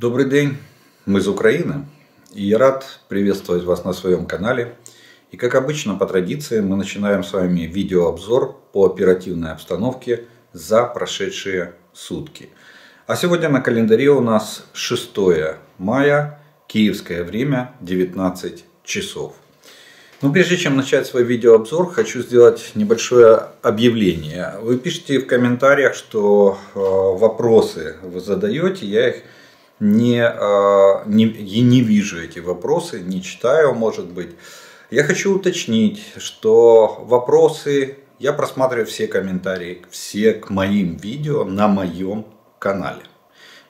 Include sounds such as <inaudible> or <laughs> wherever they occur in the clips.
Добрый день, мы из Украины, и я рад приветствовать вас на своем канале. И как обычно, по традиции, мы начинаем с вами видеообзор по оперативной обстановке за прошедшие сутки. А сегодня на календаре у нас 6 мая, киевское время, 19 часов. Но прежде чем начать свой видеообзор, хочу сделать небольшое объявление. Вы пишите в комментариях, что э, вопросы вы задаете, я их не, а, не, не вижу эти вопросы, не читаю, может быть. Я хочу уточнить, что вопросы, я просматриваю все комментарии, все к моим видео на моем канале.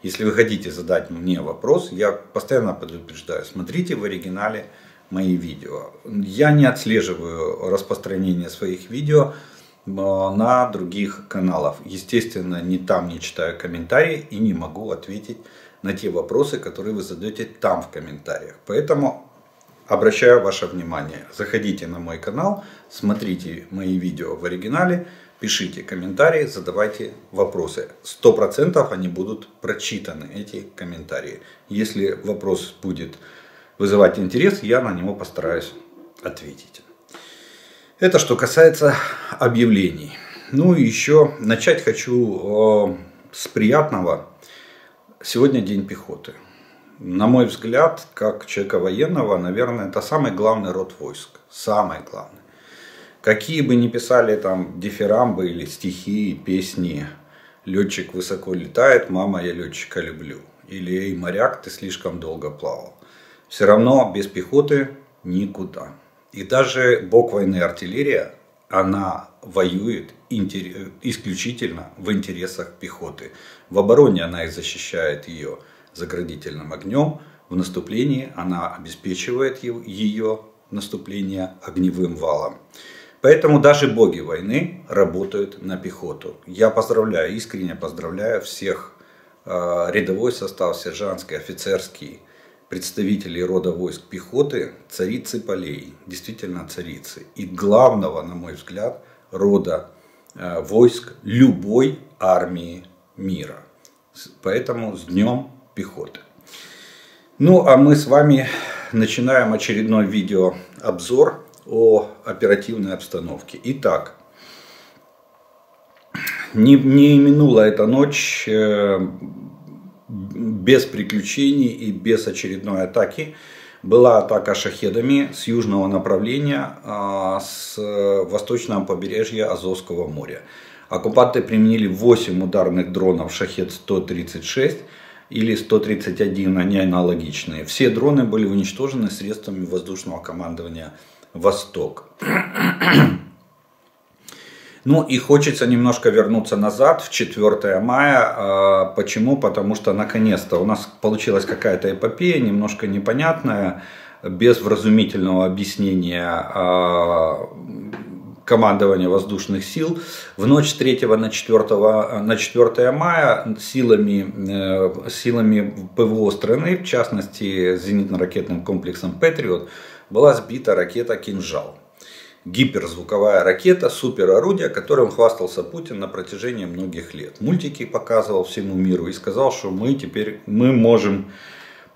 Если вы хотите задать мне вопрос, я постоянно предупреждаю, смотрите в оригинале мои видео. Я не отслеживаю распространение своих видео а, на других каналах. Естественно, ни там не читаю комментарии и не могу ответить на те вопросы, которые вы задаете там в комментариях. Поэтому обращаю ваше внимание, заходите на мой канал, смотрите мои видео в оригинале, пишите комментарии, задавайте вопросы. Сто процентов они будут прочитаны, эти комментарии. Если вопрос будет вызывать интерес, я на него постараюсь ответить. Это что касается объявлений. Ну и еще начать хочу э, с приятного. Сегодня день пехоты. На мой взгляд, как человека военного, наверное, это самый главный род войск. Самый главный. Какие бы ни писали там дифирамбы или стихи, песни, летчик высоко летает, мама, я летчика люблю. Или эй, моряк, ты слишком долго плавал. Все равно без пехоты никуда. И даже бог войны артиллерия, она воюет исключительно в интересах пехоты. В обороне она и защищает ее заградительным огнем, в наступлении она обеспечивает ее наступление огневым валом. Поэтому даже боги войны работают на пехоту. Я поздравляю, искренне поздравляю всех э, рядовой состав, сержантский, офицерский, представителей рода войск пехоты, царицы полей, действительно царицы. И главного, на мой взгляд, рода Э, войск любой армии мира. Поэтому с Днем пехоты. Ну а мы с вами начинаем очередной видеообзор о оперативной обстановке. Итак, не, не минула эта ночь э, без приключений и без очередной атаки была атака шахедами с южного направления, а, с восточного побережья Азовского моря. Оккупанты применили 8 ударных дронов «Шахед-136» или 131, они аналогичные. Все дроны были уничтожены средствами воздушного командования «Восток». Ну и хочется немножко вернуться назад, в 4 мая. А, почему? Потому что наконец-то у нас получилась какая-то эпопея, немножко непонятная, без вразумительного объяснения а, командования воздушных сил. В ночь с 3 на 4, на 4 мая силами, э, силами ПВО страны, в частности зенитно-ракетным комплексом «Патриот», была сбита ракета «Кинжал» гиперзвуковая ракета, суперорудие, которым хвастался Путин на протяжении многих лет. Мультики показывал всему миру и сказал, что мы теперь мы можем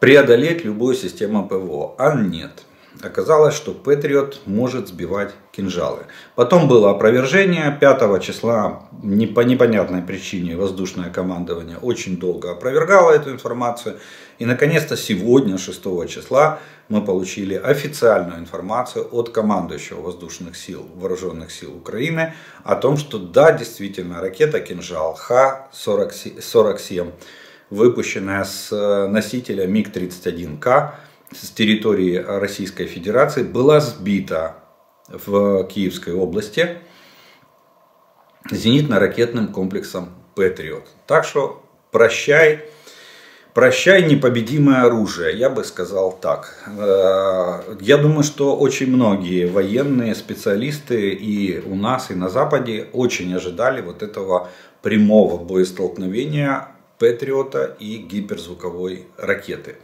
преодолеть любую систему ПВО. А нет. Оказалось, что Патриот может сбивать кинжалы. Потом было опровержение. 5 числа не по непонятной причине воздушное командование очень долго опровергало эту информацию. И наконец-то сегодня, 6 числа, мы получили официальную информацию от командующего воздушных сил, вооруженных сил Украины о том, что да, действительно, ракета «Кинжал» Х-47, выпущенная с носителя МиГ-31К, с территории Российской Федерации была сбита в Киевской области зенитно-ракетным комплексом «Патриот». Так что прощай, прощай непобедимое оружие, я бы сказал так. Э, я думаю, что очень многие военные специалисты и у нас, и на Западе очень ожидали вот этого прямого боестолкновения Патриота и гиперзвуковой ракеты.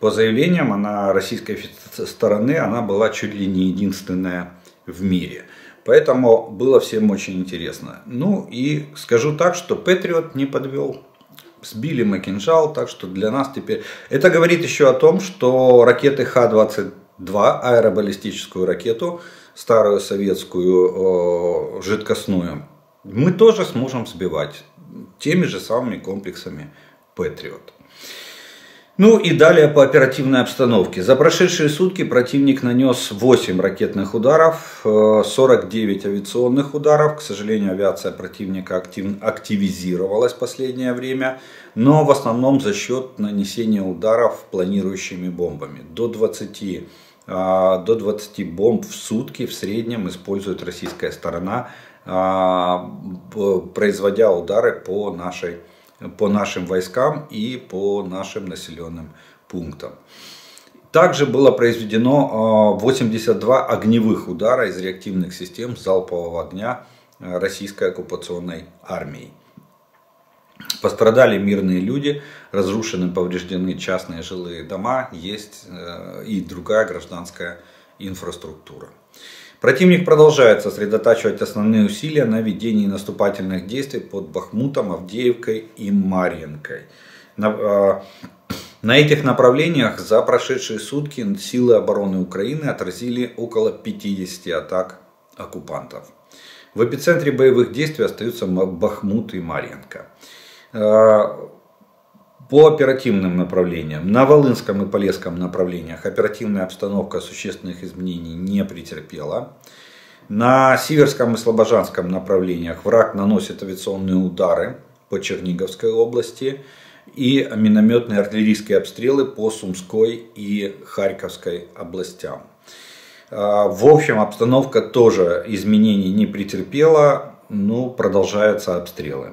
По заявлениям она, российской стороны она была чуть ли не единственная в мире. Поэтому было всем очень интересно. Ну и скажу так, что Патриот не подвел. сбили мы кинжал, так что для нас теперь... Это говорит еще о том, что ракеты Х-22, аэробаллистическую ракету, старую советскую жидкостную, мы тоже сможем сбивать теми же самыми комплексами Патриот. Ну и далее по оперативной обстановке. За прошедшие сутки противник нанес 8 ракетных ударов, 49 э, авиационных ударов. К сожалению, авиация противника актив, активизировалась в последнее время, но в основном за счет нанесения ударов планирующими бомбами. До 20, а, до 20 бомб в сутки в среднем использует российская сторона, а, производя удары по нашей по нашим войскам и по нашим населенным пунктам. Также было произведено 82 а, огневых удара из реактивных систем залпового огня а, российской оккупационной армии. Пострадали мирные люди, разрушены, повреждены частные жилые дома, есть э, и другая гражданская инфраструктура. Противник продолжает сосредотачивать основные усилия на ведении наступательных действий под Бахмутом, Авдеевкой и Марьинкой. На, э, на этих направлениях за прошедшие сутки силы обороны Украины отразили около 50 атак оккупантов. В эпицентре боевых действий остаются Бахмут и Марьинка. По оперативным направлениям, на Волынском и Полесском направлениях оперативная обстановка существенных изменений не претерпела. На Сиверском и Слобожанском направлениях враг наносит авиационные удары по Черниговской области и минометные артиллерийские обстрелы по Сумской и Харьковской областям. А, в общем, обстановка тоже изменений не претерпела, но продолжаются обстрелы.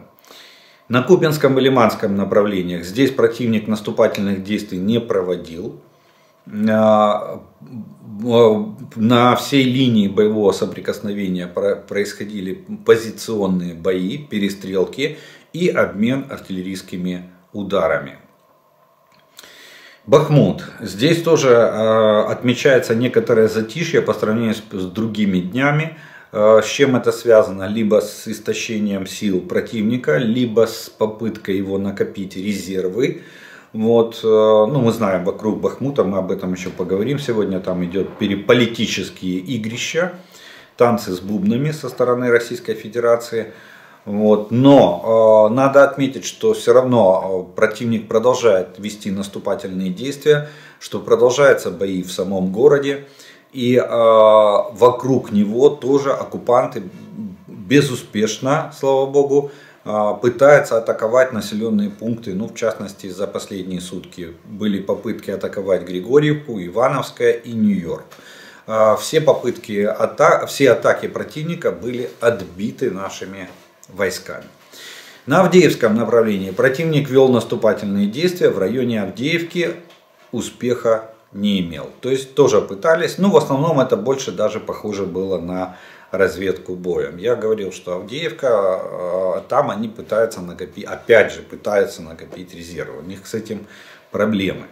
На Купинском и Лиманском направлениях здесь противник наступательных действий не проводил. А, на всей линии боевого соприкосновения происходили позиционные бои, перестрелки и обмен артиллерийскими ударами. Бахмут. Здесь тоже а, отмечается некоторое затишье по сравнению с другими днями. Э, с чем это связано? Либо с истощением сил противника, либо с попыткой его накопить резервы. Вот, э, ну, мы знаем, вокруг Бахмута, мы об этом еще поговорим сегодня, там идет политические игрища, танцы с бубнами со стороны Российской Федерации. Вот. Но э, надо отметить, что все равно э, противник продолжает вести наступательные действия, что продолжаются бои в самом городе. И э, вокруг него тоже оккупанты безуспешно, слава богу, э, пытаются атаковать населенные пункты. Ну, в частности, за последние сутки были попытки атаковать Григорьевку, Ивановское и Нью-Йорк. Э, все попытки, ата все атаки противника были отбиты нашими войсками. На Авдеевском направлении противник вел наступательные действия в районе Авдеевки. Успеха не имел. То есть тоже пытались, но в основном это больше даже похоже было на разведку боем. Я говорил, что Авдеевка, э, там они пытаются накопить, опять же пытаются накопить резервы. У них с этим проблемы.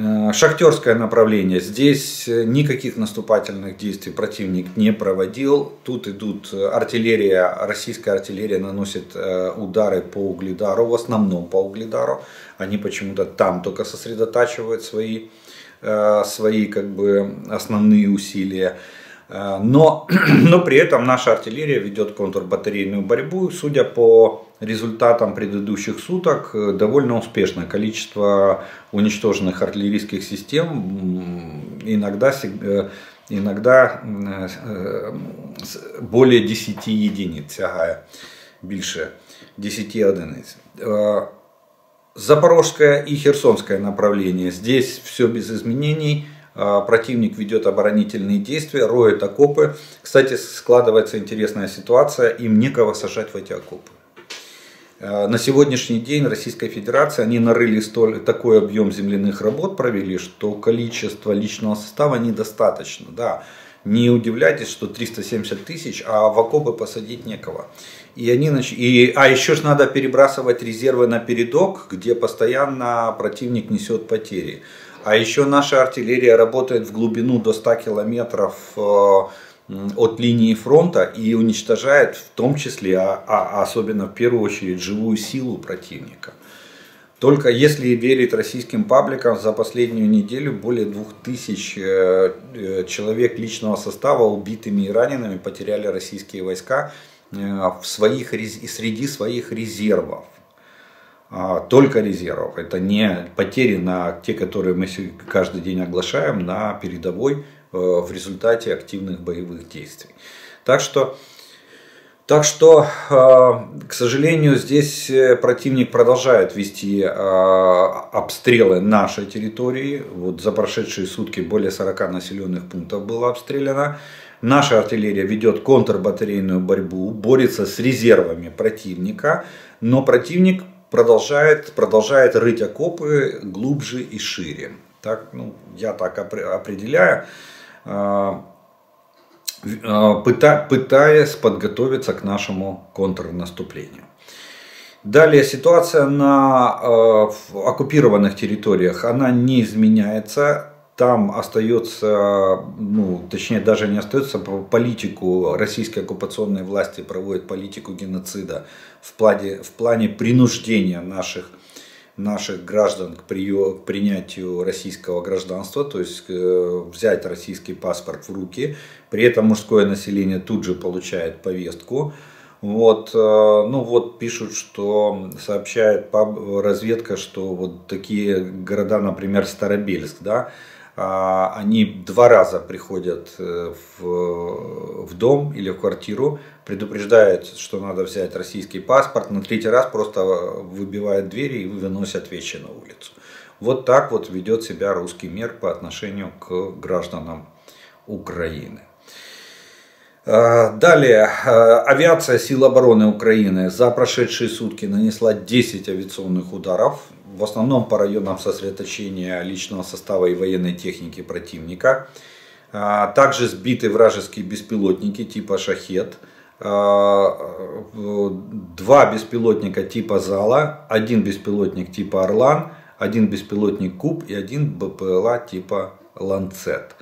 Э, шахтерское направление. Здесь никаких наступательных действий противник не проводил. Тут идут артиллерия, российская артиллерия наносит э, удары по Угледару, в основном по Угледару. Они почему-то там только сосредотачивают свои, э, свои как бы основные усилия. Э, но, <clears throat> но при этом наша артиллерия ведет контрбатарейную борьбу. Судя по результатам предыдущих суток, э, довольно успешное количество уничтоженных артиллерийских систем иногда, иногда более 10 единиц сягає більше 10 одиниць. Запорожское и Херсонское направление. Здесь все без изменений. Противник ведет оборонительные действия, роет окопы. Кстати, складывается интересная ситуация. Им некого сажать в эти окопы. А, на сегодняшний день Российской Федерации они нарыли столь, такой объем земляных работ провели, что количество личного состава недостаточно. Да, не удивляйтесь, что 370 тысяч, а в окопы посадить некого. И они, и, а еще ж надо перебрасывать резервы на передок, где постоянно противник несет потери. А еще наша артиллерия работает в глубину до 100 километров э, от линии фронта и уничтожает в том числе, а, а особенно в первую очередь, живую силу противника. Только если верить российским пабликам, за последнюю неделю более 2000 э, э, человек личного состава убитыми и ранеными потеряли российские войска э, в своих, среди своих резервов. А, только резервов. Это не потери на те, которые мы каждый день оглашаем на передовой в результате активных боевых действий. Так что так что, а, к сожалению, здесь э, противник продолжает вести обстрелы нашей территории. Вот за прошедшие сутки более 40 населенных пунктов было обстреляно. Наша артиллерия ведет контрбатарейную борьбу, борется с резервами противника, но противник продолжает, продолжает рыть окопы глубже и шире. Так, ну, я так определяю. А, а, пытаясь подготовиться к нашему контрнаступлению. Далее ситуация на э, оккупированных территориях, она не изменяется. Там остается, ну, точнее даже не остается, политику российской оккупационной власти проводит политику геноцида в плане, в плане принуждения наших наших граждан к, прием, к принятию российского гражданства, то есть э, взять российский паспорт в руки. При этом мужское население тут же получает повестку. Вот, э, ну вот пишут, что сообщает разведка, что вот такие города, например, Старобельск, да, а, они два раза приходят э, в, в дом или в квартиру, предупреждают, что надо взять российский паспорт, на третий раз просто выбивают двери и выносят вещи на улицу. Вот так вот ведет себя русский мир по отношению к гражданам Украины. А, далее, а, авиация сил обороны Украины за прошедшие сутки нанесла 10 авиационных ударов в основном по районам сосредоточения личного состава и военной техники противника. Также сбиты вражеские беспилотники типа «Шахет», два беспилотника типа «Зала», один беспилотник типа «Орлан», один беспилотник «Куб» и один БПЛА типа «Ланцет».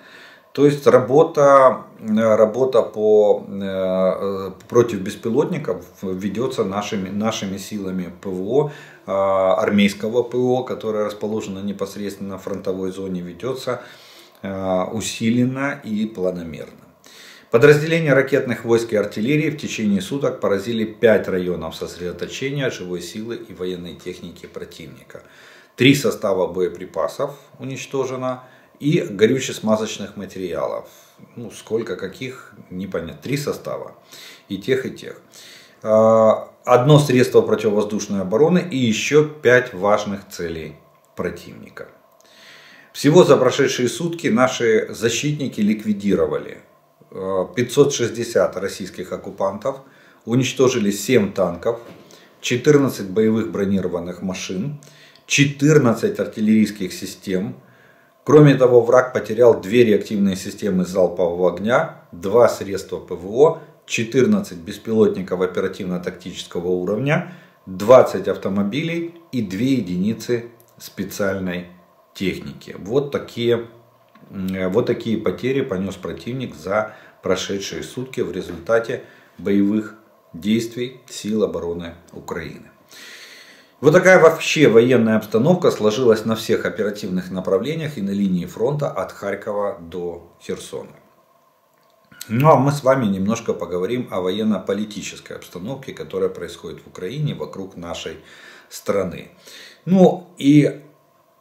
То есть работа, работа по, э, против беспилотников ведется нашими, нашими силами ПВО, а, армейского ПВО, которое расположено непосредственно на фронтовой зоне, ведется а, усиленно и планомерно. Подразделения ракетных войск и артиллерии в течение суток поразили 5 районов сосредоточения живой силы и военной техники противника. Три состава боеприпасов уничтожено и горюче-смазочных материалов. Ну, сколько каких, непонятно. Три состава. И тех, и тех. А, одно средство противовоздушной обороны и еще пять важных целей противника. Всего за прошедшие сутки наши защитники ликвидировали 560 э, российских оккупантов, уничтожили 7 танков, 14 боевых бронированных машин, 14 артиллерийских систем. Кроме того, враг потерял две реактивные системы залпового огня, два средства ПВО 14 беспилотников оперативно-тактического уровня, 20 автомобилей и 2 единицы специальной техники. Вот такие, вот такие потери понес противник за прошедшие сутки в результате боевых действий сил обороны Украины. Вот такая вообще военная обстановка сложилась на всех оперативных направлениях и на линии фронта от Харькова до Херсона. Ну а мы с вами немножко поговорим о военно-политической обстановке, которая происходит в Украине вокруг нашей страны. Ну и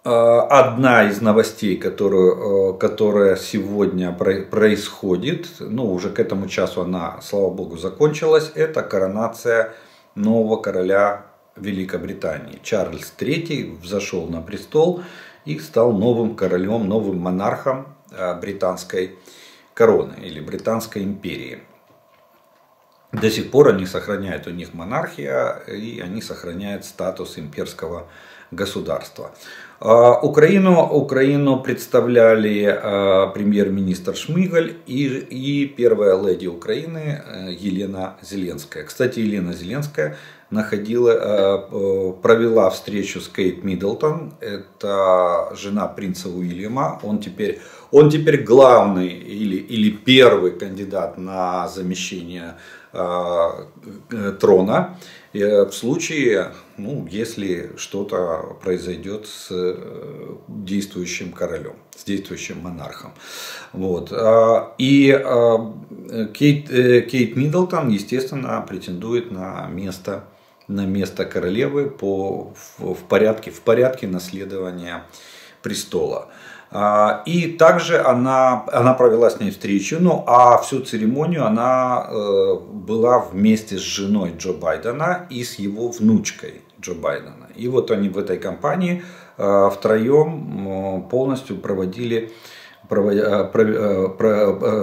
одна из новостей, которую, э, которая сегодня происходит, ну уже к этому часу она, слава богу, закончилась, это коронация нового короля Великобритании. Чарльз III взошел на престол и стал новым королем, новым монархом э, британской короны или Британской империи. До сих пор они сохраняют у них монархия и они сохраняют статус имперского государства. А, Украину, Украину представляли а, премьер-министр Шмыгаль и, и первая леди Украины э, Елена Зеленская. Кстати, Елена Зеленская находила, э, провела встречу с Кейт Миддлтон, это жена принца Уильяма, он теперь, он теперь главный или, или первый кандидат на замещение трона. В случае, ну, если что-то произойдет с действующим королем, с действующим монархом. Вот. И Кейт, Кейт Миддлтон, естественно, претендует на место на место королевы по, в, в, порядке, в порядке наследования престола. А, и также она, она провела с ней встречу, ну а всю церемонию она э, была вместе с женой Джо Байдена и с его внучкой Джо Байдена. И вот они в этой компании э, втроем э, полностью проводили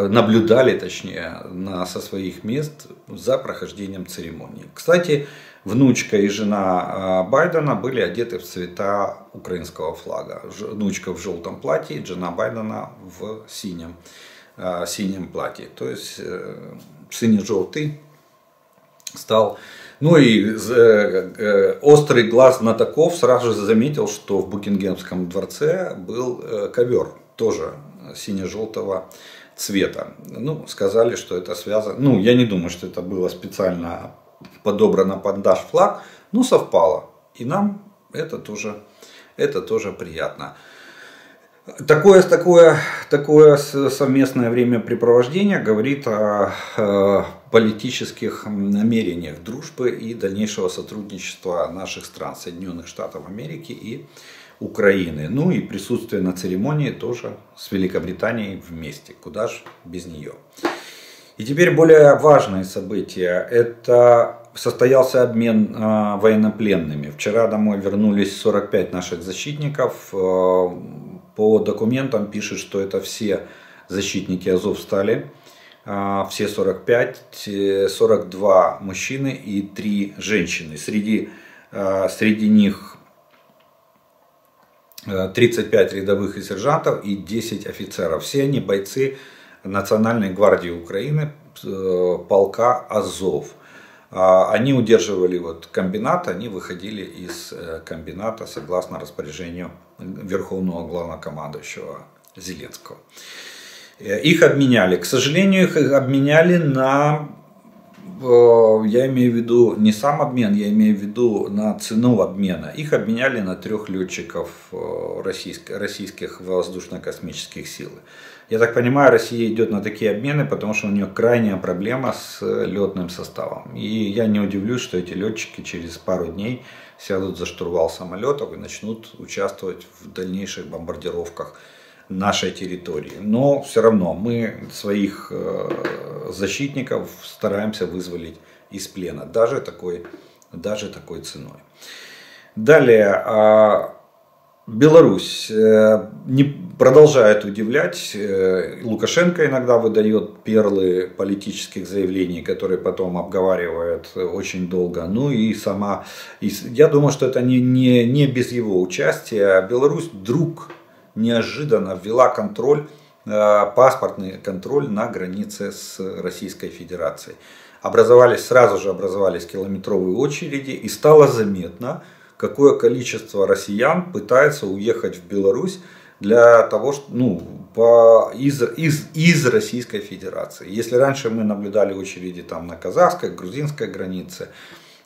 наблюдали, точнее, на, со своих мест за прохождением церемонии. Кстати, внучка и жена а, Байдена были одеты в цвета украинского флага. Внучка в желтом платье, жена Байдена в синем, а, синем платье. То есть э, синий-желтый стал ну и э, э, острый глаз знатоков сразу же заметил, что в Букингемском дворце был ковер, тоже сине-желтого цвета. Ну, сказали, что это связано. Ну, я не думаю, что это было специально подобрано под наш флаг, но совпало. И нам это тоже, это тоже приятно. Такое, такое, такое совместное времяпрепровождение говорит о, политических намерениях дружбы и дальнейшего сотрудничества наших стран, Соединенных Штатов Америки и Украины. Ну и присутствие на церемонии тоже с Великобританией вместе. Куда же без нее. И теперь более важное событие. Это состоялся обмен э, военнопленными. Вчера домой вернулись 45 наших защитников. Э, по документам пишет, что это все защитники Азов стали. Э, все 45, 42 мужчины и 3 женщины. Среди, э, среди них 35 рядовых и сержантов и 10 офицеров. Все они бойцы Национальной гвардии Украины, полка Азов. А, они удерживали вот комбинат, они выходили из э, комбината согласно распоряжению Верховного Главнокомандующего Зеленского. Э, их обменяли. К сожалению, их обменяли на, я имею в виду не сам обмен, я имею в виду на цену обмена. Их обменяли на трех летчиков российских, российских воздушно-космических сил. Я так понимаю, Россия идет на такие обмены, потому что у нее крайняя проблема с летным составом. И я не удивлюсь, что эти летчики через пару дней сядут за штурвал самолетов и начнут участвовать в дальнейших бомбардировках нашей территории. Но все равно мы своих э, защитников стараемся вызволить из плена, даже такой, даже такой ценой. Далее, а, Беларусь э, не продолжает удивлять. Э, Лукашенко иногда выдает перлы политических заявлений, которые потом обговаривает очень долго. Ну и сама, я думаю, что это не, не, не без его участия. Беларусь вдруг неожиданно ввела контроль, э, паспортный контроль на границе с Российской Федерацией. Образовались, сразу же образовались километровые очереди и стало заметно, какое количество россиян пытается уехать в Беларусь для того, что, ну, по, из, из, из Российской Федерации. Если раньше мы наблюдали очереди там на казахской, грузинской границе,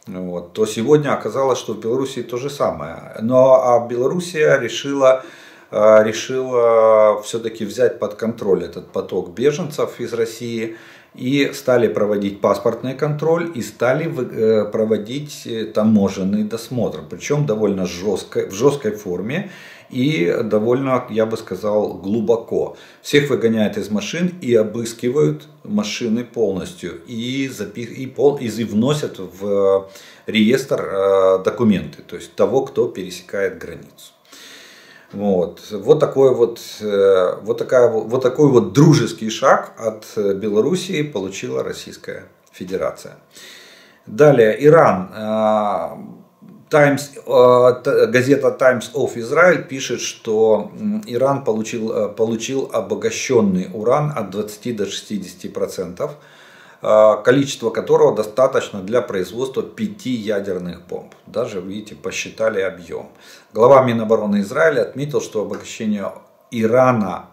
вот, то сегодня оказалось, что в Беларуси то же самое. Но а Белоруссия решила, э, решила все-таки взять под контроль этот поток беженцев из России и стали проводить паспортный контроль и стали э, проводить э, таможенный досмотр, причем довольно жестко, в жесткой форме и довольно, я бы сказал, глубоко. Всех выгоняют из машин и обыскивают машины полностью и, запих, и, пол, и вносят в реестр э, документы, то есть того, кто пересекает границу. Вот, вот, такой вот, э, вот, такая, вот такой вот дружеский шаг от э, Белоруссии получила Российская Федерация. Далее, Иран. Times, э, газета Times of Israel пишет, что Иран получил, получил обогащенный уран от 20 до 60 процентов. Количество которого достаточно для производства пяти ядерных бомб. Даже, видите, посчитали объем. Глава Минобороны Израиля отметил, что обогащение Ирана,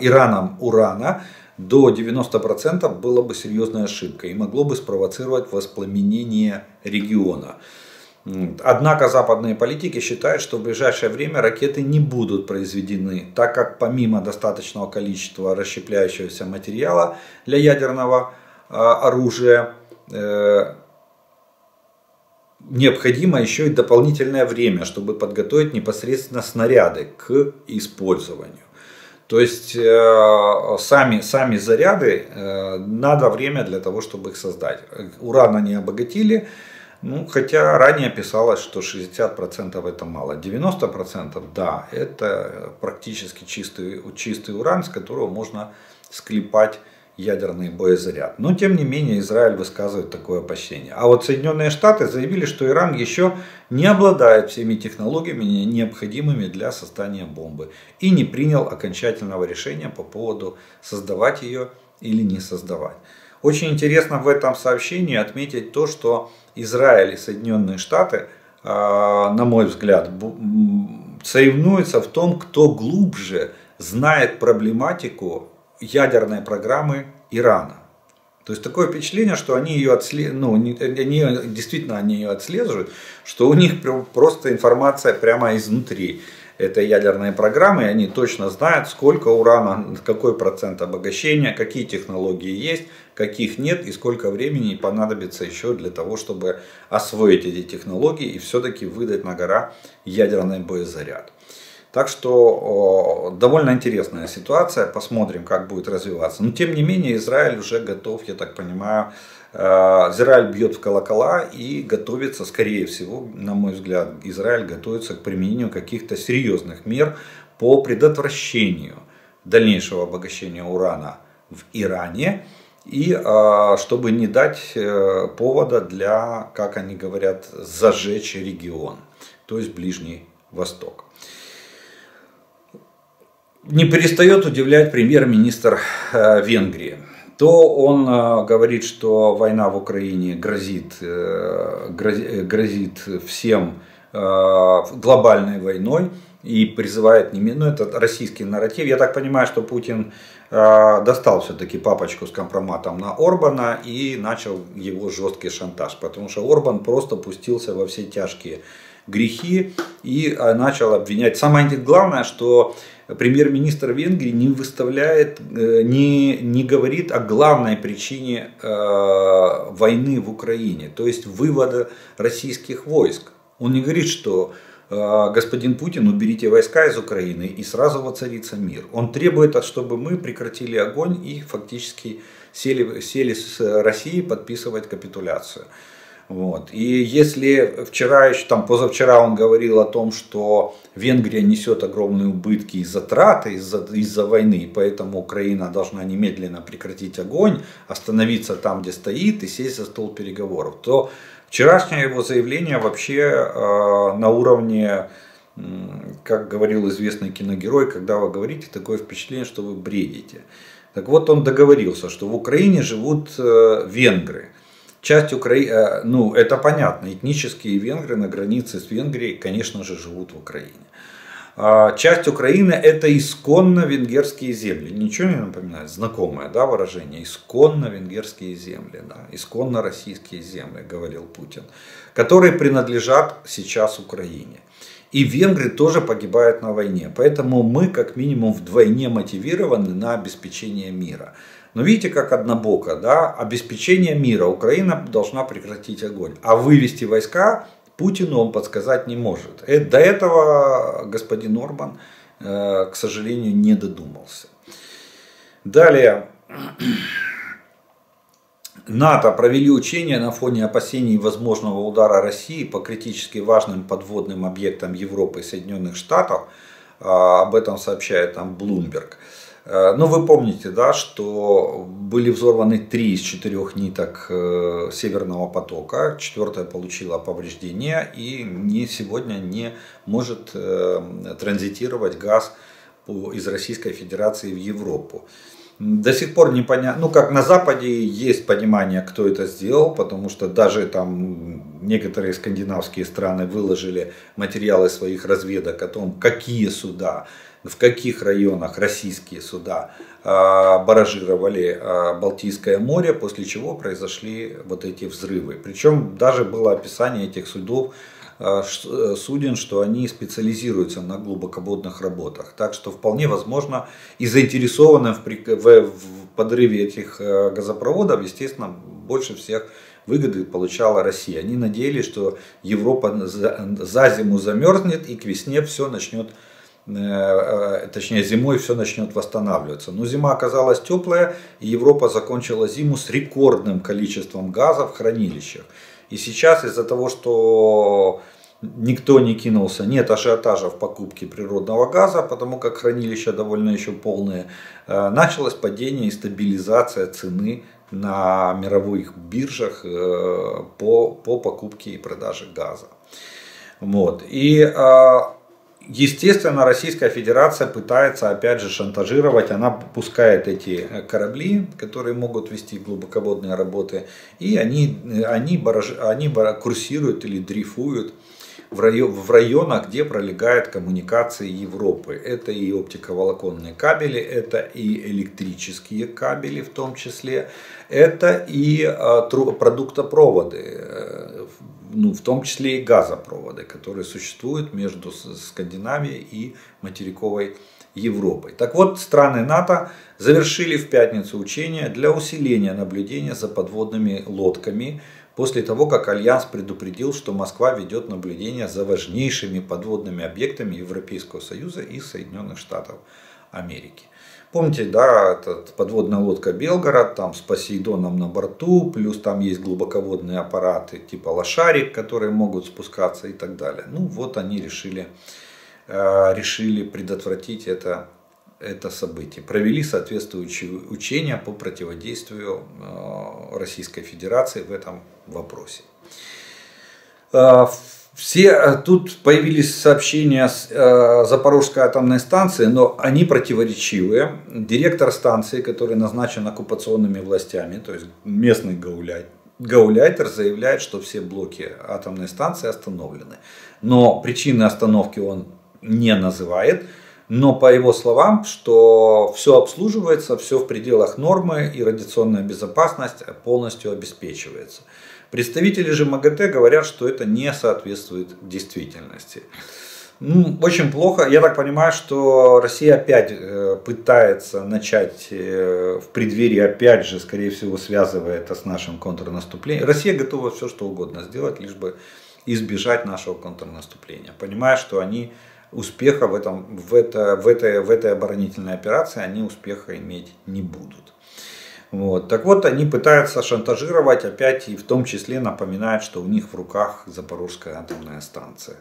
Ираном урана до 90% было бы серьезной ошибкой и могло бы спровоцировать воспламенение региона. Однако западные политики считают, что в ближайшее время ракеты не будут произведены, так как помимо достаточного количества расщепляющегося материала для ядерного оружия, э, необходимо еще и дополнительное время, чтобы подготовить непосредственно снаряды к использованию. То есть э, сами, сами заряды э, надо время для того, чтобы их создать. Уран они обогатили, ну, хотя ранее писалось, что 60% это мало. 90% да, это практически чистый, чистый уран, с которого можно склепать ядерный боезаряд. Но тем не менее Израиль высказывает такое опасение. А вот Соединенные Штаты заявили, что Иран еще не обладает всеми технологиями, необходимыми для создания бомбы. И не принял окончательного решения по поводу создавать ее или не создавать. Очень интересно в этом сообщении отметить то, что Израиль и Соединенные Штаты, а, на мой взгляд, соревнуются в том, кто глубже знает проблематику ядерной программы Ирана. То есть такое впечатление, что они ее отслед... ну, они, действительно они ее отслеживают, что у них просто информация прямо изнутри этой ядерной программы, и они точно знают, сколько урана, какой процент обогащения, какие технологии есть, каких нет, и сколько времени понадобится еще для того, чтобы освоить эти технологии и все-таки выдать на гора ядерный боезаряд. Так что довольно интересная ситуация, посмотрим, как будет развиваться. Но тем не менее, Израиль уже готов, я так понимаю, э, Израиль бьет в колокола и готовится, скорее всего, на мой взгляд, Израиль готовится к применению каких-то серьезных мер по предотвращению дальнейшего обогащения урана в Иране. И э, чтобы не дать э, повода для, как они говорят, зажечь регион, то есть Ближний Восток не перестает удивлять премьер-министр э, Венгрии. То он э, говорит, что война в Украине грозит, э, грозит всем глобальной войной и призывает немедленно, ну это российский нарратив. Я так понимаю, что Путин достал все-таки папочку с компроматом на Орбана и начал его жесткий шантаж, потому что Орбан просто пустился во все тяжкие грехи и начал обвинять. Самое главное, что премьер-министр Венгрии не выставляет, э, не, не говорит о главной причине э, войны в Украине, то есть вывода российских войск. Он не говорит, что э, господин Путин, уберите войска из Украины и сразу воцарится мир. Он требует, чтобы мы прекратили огонь и фактически сели, сели с Россией подписывать капитуляцию. Вот. И если вчера, еще там позавчера он говорил о том, что Венгрия несет огромные убытки из-за траты, из-за из войны, и поэтому Украина должна немедленно прекратить огонь, остановиться там, где стоит, и сесть за стол переговоров, то вчерашнее его заявление вообще э, на уровне, как говорил известный киногерой, когда вы говорите, такое впечатление, что вы бредите. Так вот он договорился, что в Украине живут э, венгры. Часть Украины, э, ну это понятно, этнические венгры на границе с Венгрией, конечно же, живут в Украине. А часть Украины это исконно венгерские земли. Ничего не напоминает? Знакомое да, выражение. Исконно венгерские земли. Да, исконно российские земли, говорил Путин. Которые принадлежат сейчас Украине. И венгры тоже погибают на войне. Поэтому мы как минимум вдвойне мотивированы на обеспечение мира. Но видите, как однобоко, да, обеспечение мира. Украина должна прекратить огонь. А вывести войска Путину он подсказать не может. Э, до этого господин Орбан, э, к сожалению, не додумался. Далее. <clears throat> НАТО провели учения на фоне опасений возможного удара России по критически важным подводным объектам Европы и Соединенных Штатов. А, об этом сообщает там Bloomberg. Э, ну, вы помните, да, что были взорваны три из четырех ниток э, Северного потока, четвертая получила повреждения и не, сегодня не может э, транзитировать газ из Российской Федерации в Европу. До сих пор не понятно, ну как на Западе есть понимание, кто это сделал, потому что даже там некоторые скандинавские страны выложили материалы своих разведок о том, какие суда, в каких районах российские суда а, баражировали а, Балтийское море, после чего произошли вот эти взрывы. Причем даже было описание этих судов Э, э, суден, что они специализируются на глубоководных работах. Так что вполне возможно и заинтересованы в, в, в подрыве этих э, газопроводов, естественно, больше всех выгоды получала Россия. Они надеялись, что Европа за, за зиму замерзнет и к весне все начнет точнее зимой все начнет восстанавливаться. Но зима оказалась теплая, и Европа закончила зиму с рекордным количеством газа в хранилищах. И сейчас из-за того, что никто не кинулся, нет ажиотажа в покупке природного газа, потому как хранилища довольно еще полные, э, началось падение и стабилизация цены на мировых биржах э, по, по покупке и продаже газа. Вот. И э, Естественно, Российская Федерация пытается опять же шантажировать, она пускает эти э, корабли, которые могут вести глубоководные работы, и они, они, бараж, они курсируют или дрейфуют в, район, в районах, где пролегают коммуникации Европы. Это и оптиковолоконные кабели, это и электрические кабели в том числе, это и а, продуктопроводы, э, ну, в том числе и газопроводы, которые существуют между Скандинавией и материковой Европой. Так вот, страны НАТО завершили в пятницу учения для усиления наблюдения за подводными лодками после того, как Альянс предупредил, что Москва ведет наблюдение за важнейшими подводными объектами Европейского Союза и Соединенных Штатов Америки. Помните, да, этот подводная лодка Белгород, там с Посейдоном на борту, плюс там есть глубоководные аппараты типа Лошарик, которые могут спускаться и так далее. Ну вот они решили, э, решили предотвратить это, это событие. Провели соответствующие учения по противодействию э, Российской Федерации в этом вопросе. Э, все э, тут появились сообщения с э, Запорожской атомной станции, но они противоречивые. Директор станции, который назначен оккупационными властями, то есть местный гауляй, гауляйтер, заявляет, что все блоки атомной станции остановлены. Но причины остановки он не называет. Но по его словам, что все обслуживается, все в пределах нормы и радиационная безопасность полностью обеспечивается. Представители же МАГАТЭ говорят, что это не соответствует действительности. Ну, очень плохо. Я так понимаю, что Россия опять э, пытается начать э, в преддверии, опять же, скорее всего, связывая это с нашим контрнаступлением. Россия готова все, что угодно сделать, лишь бы избежать нашего контрнаступления. Понимая, что они успеха в, этом, в, это, в, этой, в этой оборонительной операции, они успеха иметь не будут. Вот. Так вот, они пытаются шантажировать опять и в том числе напоминают, что у них в руках Запорожская атомная станция.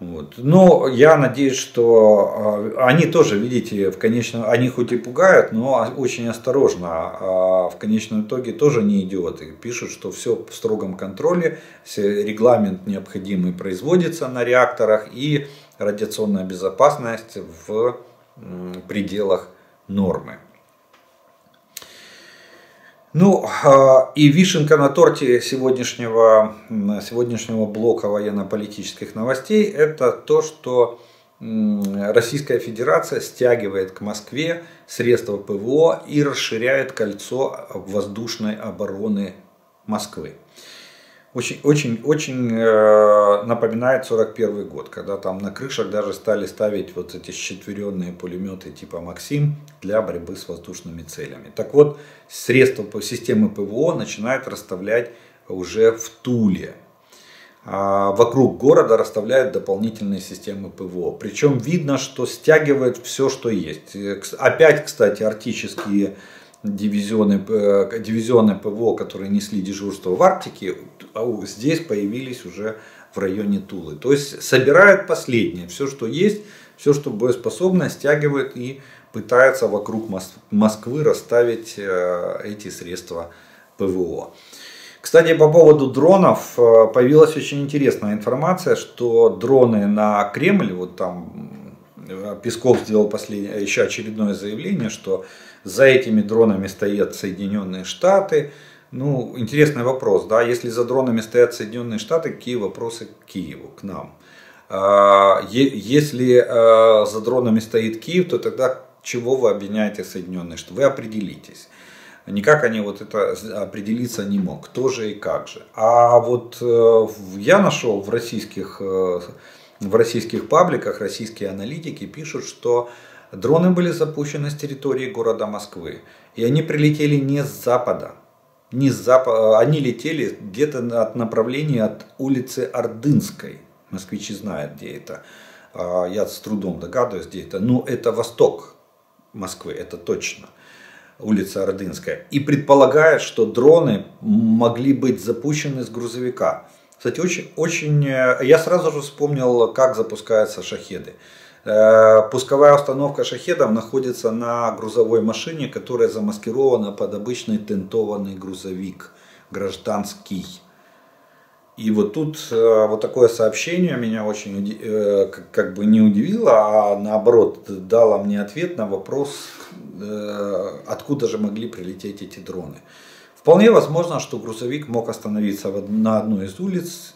Вот. Но я надеюсь, что э, они тоже, видите, в конечном, они хоть и пугают, но очень осторожно. А в конечном итоге тоже не идиоты. Пишут, что все в строгом контроле, регламент необходимый производится на реакторах и радиационная безопасность в пределах нормы. Ну а, и вишенка на торте сегодняшнего, сегодняшнего блока военно-политических новостей это то, что Российская Федерация стягивает к Москве средства ПВО и расширяет кольцо воздушной обороны Москвы очень, очень, очень э, напоминает 41 год, когда там на крышах даже стали ставить вот эти четверенные пулеметы типа Максим для борьбы с воздушными целями. Так вот, средства по системе ПВО начинают расставлять уже в Туле. А вокруг города расставляют дополнительные системы ПВО. Причем видно, что стягивают все, что есть. Опять, кстати, арктические дивизионы, э, дивизионы ПВО, которые несли дежурство в Арктике, а здесь появились уже в районе Тулы. То есть собирают последнее, все, что есть, все, что боеспособно, стягивают и пытаются вокруг Москвы расставить э, эти средства ПВО. Кстати, по поводу дронов э, появилась очень интересная информация, что дроны на Кремль, вот там Песков сделал последнее, еще очередное заявление, что за этими дронами стоят Соединенные Штаты. Ну, интересный вопрос, да, если за дронами стоят Соединенные Штаты, какие вопросы к Киеву, к нам? А, если а, за дронами стоит Киев, то тогда чего вы обвиняете Соединенные Штаты? Вы определитесь. Никак они вот это определиться не мог, кто же и как же. А вот э, я нашел в российских, э, в российских пабликах, российские аналитики пишут, что дроны были запущены с территории города Москвы. И они прилетели не с запада. Не с запада они летели где-то от направления от улицы Ордынской. Москвичи знают, где это. А, я с трудом догадываюсь, где это. Но это восток Москвы, это точно улица Ордынская, и предполагает, что дроны могли быть запущены с грузовика. Кстати, очень, очень, э, я сразу же вспомнил, как запускаются шахеды. Э, пусковая установка шахедов находится на грузовой машине, которая замаскирована под обычный тентованный грузовик гражданский. И вот тут э, вот такое сообщение меня очень э, как бы не удивило, а наоборот дало мне ответ на вопрос, откуда же могли прилететь эти дроны. Вполне возможно, что грузовик мог остановиться на одной из улиц,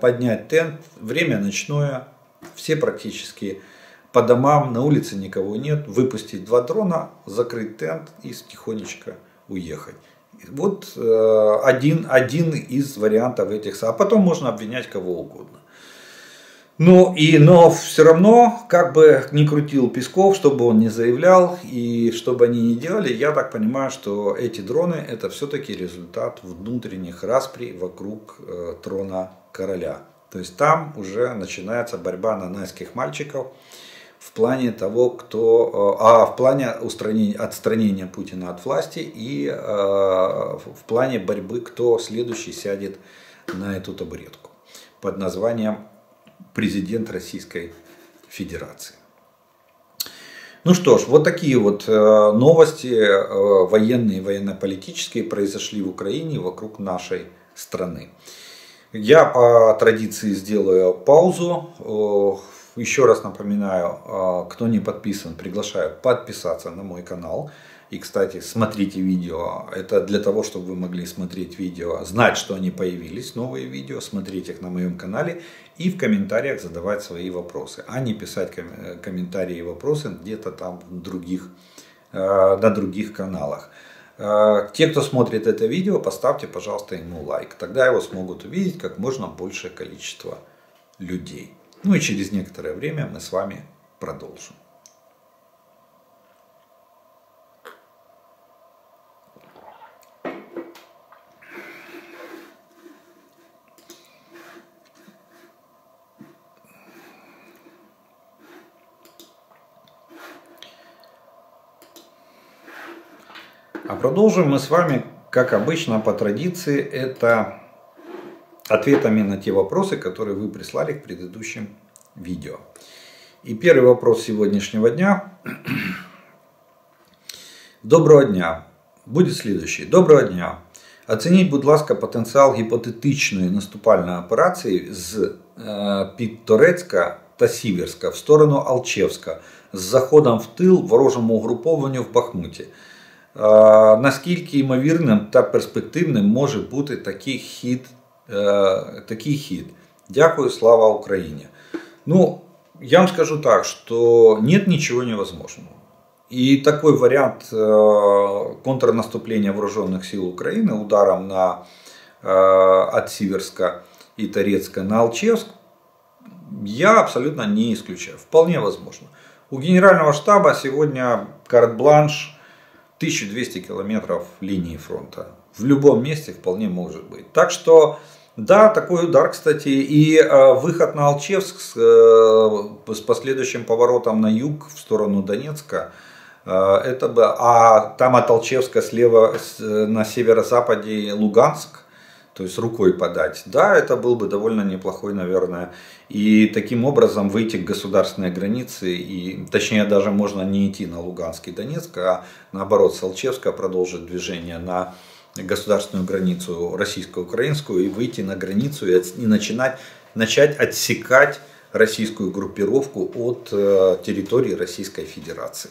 поднять тент, время ночное, все практически по домам, на улице никого нет, выпустить два дрона, закрыть тент и тихонечко уехать. Вот э, один, один из вариантов этих. А потом можно обвинять кого угодно. Ну и, но все равно, как бы ни крутил Песков, чтобы он не заявлял и чтобы они не делали, я так понимаю, что эти дроны это все-таки результат внутренних распри вокруг э, трона короля. То есть там уже начинается борьба нанайских мальчиков в плане того, кто, э, а в плане устранения, отстранения Путина от власти и э, в плане борьбы, кто следующий сядет на эту табуретку под названием президент Российской Федерации. Ну что ж, вот такие вот э, новости военные, военно-политические произошли в Украине вокруг нашей страны. Я по традиции сделаю паузу еще раз напоминаю, а, кто не подписан, приглашаю подписаться на мой канал. И, кстати, смотрите видео. Это для того, чтобы вы могли смотреть видео, знать, что они появились, новые видео, смотреть их на моем канале и в комментариях задавать свои вопросы, а не писать комментарии и вопросы где-то там в других, на других каналах. А, те, кто смотрит это видео, поставьте, пожалуйста, ему лайк. Тогда его смогут увидеть как можно большее количество людей. Ну и через некоторое время мы с вами продолжим. А продолжим мы с вами, как обычно, по традиции, это ответами на те вопросы, которые вы прислали в предыдущем видео. И первый вопрос сегодняшнего дня. <clears throat> Доброго дня. Буде следующий. Доброго дня. Оцініть, будь ласка, потенціал гіпотетичної наступальної операції з е, під Торецька та Сіверська в сторону Алчевська з заходом в тил ворожому угрупованню в Бахмуті. Е, наскільки ймовірним та перспективним може бути такий хід Э, такий хід. Дякую, слава Украине. Ну, я вам скажу так, что нет ничего невозможного. И такой вариант э, контрнаступления вооруженных сил Украины ударом на, э, от Сиверска и Торецка на Алчевск я абсолютно не исключаю. Вполне возможно. У генерального штаба сегодня карт-бланш 1200 километров линии фронта. В любом месте вполне может быть. Так что да, такой удар, кстати. И э, выход на Алчевск с, э, с последующим поворотом на юг в сторону Донецка. Э, это бы, а там от Алчевска слева на северо-западе Луганск. То есть рукой подать. Да, это был бы довольно неплохой, наверное. И таким образом выйти к государственной границе. И, точнее, даже можно не идти на Луганск и Донецк, а наоборот, с Алчевска продолжить движение на государственную границу российско-украинскую и выйти на границу и начинать, начать отсекать российскую группировку от э, территории Российской Федерации.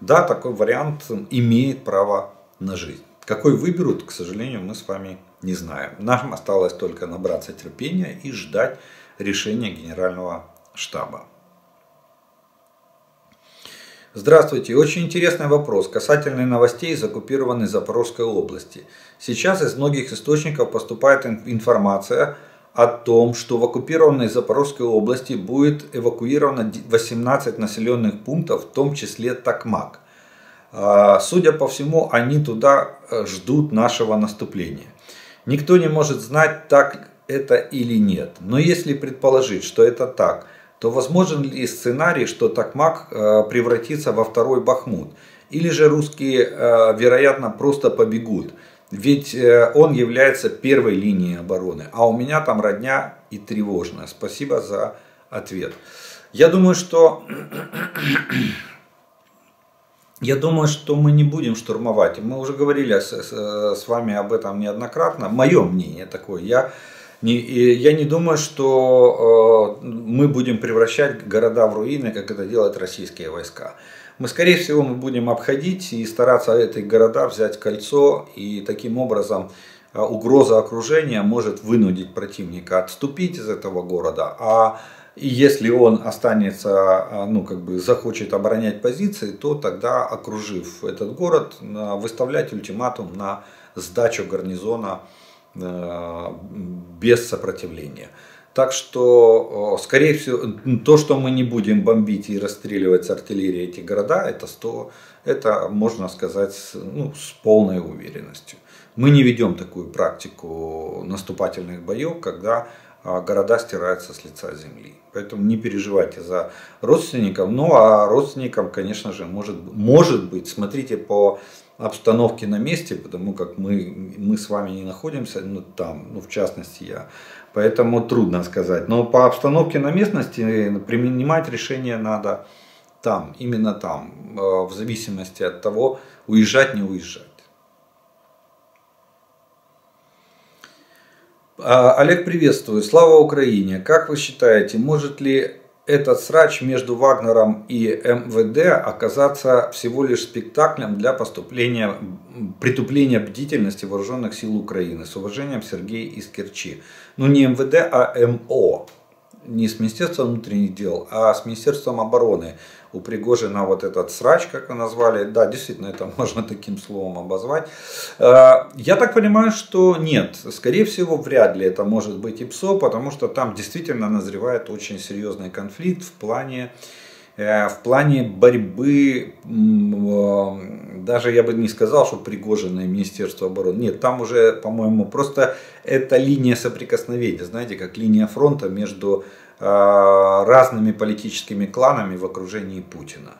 Да, такой вариант имеет право на жизнь. Какой выберут, к сожалению, мы с вами не знаем. Нам осталось только набраться терпения и ждать решения Генерального штаба. Здравствуйте. Очень интересный вопрос касательно новостей из оккупированной Запорожской области. Сейчас из многих источников поступает информация о том, что в оккупированной Запорожской области будет эвакуировано 18 населенных пунктов, в том числе Такмак. А, судя по всему, они туда э, ждут нашего наступления. Никто не может знать, так это или нет. Но если предположить, что это так, то возможен ли сценарий, что Такмак э, превратится во второй Бахмут? Или же русские, э, вероятно, просто побегут? Ведь он является первой линией обороны, а у меня там родня и тревожная. Спасибо за ответ. Я думаю, что я думаю, что мы не будем штурмовать. Мы уже говорили с, с, с вами об этом неоднократно. Мое мнение такое. Я не, я не думаю, что э, мы будем превращать города в руины, как это делают российские войска. Мы, скорее всего, мы будем обходить и стараться эти города взять кольцо, и таким образом э, угроза окружения может вынудить противника отступить из этого города, а если он останется, э, ну, как бы захочет оборонять позиции, то тогда, окружив этот город, выставлять ультиматум на сдачу гарнизона Э, без сопротивления. Так что, скорее всего, то, что мы не будем бомбить и расстреливать с артиллерии эти города, это, 100, это можно сказать ну, с полной уверенностью. Мы не ведем такую практику наступательных боев, когда а, города стираются с лица земли. Поэтому не переживайте за родственников. Ну а родственникам, конечно же, может, может быть, смотрите по обстановке на месте, потому как мы, мы с вами не находимся ну, там, ну, в частности я. Поэтому трудно сказать. Но по обстановке на местности принимать решение надо там, именно там, э, в зависимости от того, уезжать, не уезжать. А, Олег, приветствую. Слава Украине. Как вы считаете, может ли этот срач между Вагнером и МВД оказаться всего лишь спектаклем для поступления, притупления бдительности вооруженных сил Украины. С уважением, Сергей из Керчи. Ну не МВД, а МО. Не с Министерством внутренних дел, а с Министерством обороны у Пригожина вот этот срач, как вы назвали, да, действительно, это <laughs> можно таким словом обозвать. Э, я так понимаю, что нет, скорее всего, вряд ли это может быть ИПСО, потому что там действительно назревает очень серьезный конфликт в плане в плане борьбы, э, даже я бы не сказал, что Пригожина и Министерство обороны. Нет, там уже, по-моему, просто это линия соприкосновения, знаете, как линия фронта между Э, разными политическими кланами в окружении Путина.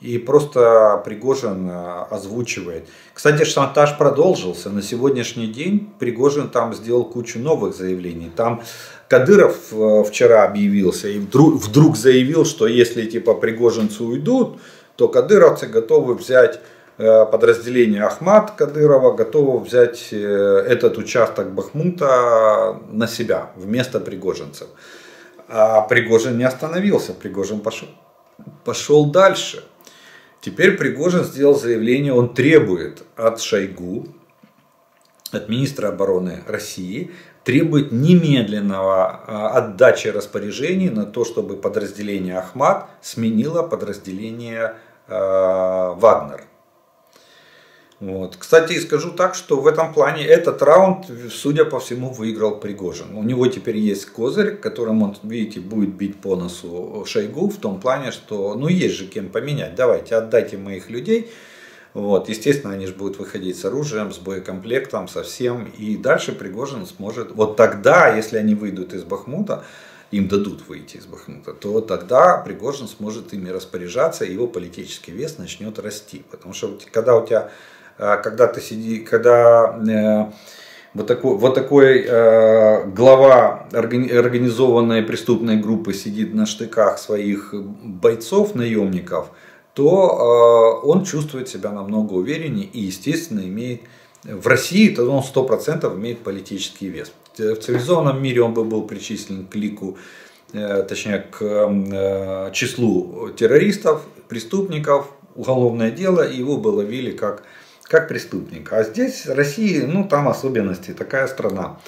И просто Пригожин э, озвучивает. Кстати, шантаж продолжился. На сегодняшний день Пригожин там сделал кучу новых заявлений. Там Кадыров э, вчера объявился и вдруг, вдруг заявил, что если типа пригожинцы уйдут, то кадыровцы готовы взять подразделение Ахмат Кадырова, готовы взять этот участок Бахмута на себя вместо пригожинцев. А Пригожин не остановился, Пригожин пошел, пошел дальше. Теперь Пригожин сделал заявление, он требует от Шойгу, от министра обороны России, требует немедленного а, отдачи распоряжений на то, чтобы подразделение Ахмат сменило подразделение э, Вагнер. Вот. Кстати, скажу так, что в этом плане этот раунд, судя по всему, выиграл Пригожин. У него теперь есть козырь, которым он, видите, будет бить по носу Шойгу в том плане, что ну есть же кем поменять. Давайте, отдайте моих людей. Вот. Естественно, они же будут выходить с оружием, с боекомплектом, со всем. И дальше Пригожин сможет... Вот тогда, если они выйдут из Бахмута, им дадут выйти из Бахмута, то тогда Пригожин сможет ими распоряжаться, и его политический вес начнет расти. Потому что когда у тебя а, когда ты сиди, когда э, вот такой, вот такой э, глава организованной преступной группы сидит на штыках своих бойцов, наемников, то э, он чувствует себя намного увереннее и, естественно, имеет в России то он 100% имеет политический вес. В цивилизованном мире он бы был причислен к лику точнее к числу террористов, преступников, уголовное дело, и его бы ловили как, как преступника. А здесь Россия, ну там особенности, такая страна.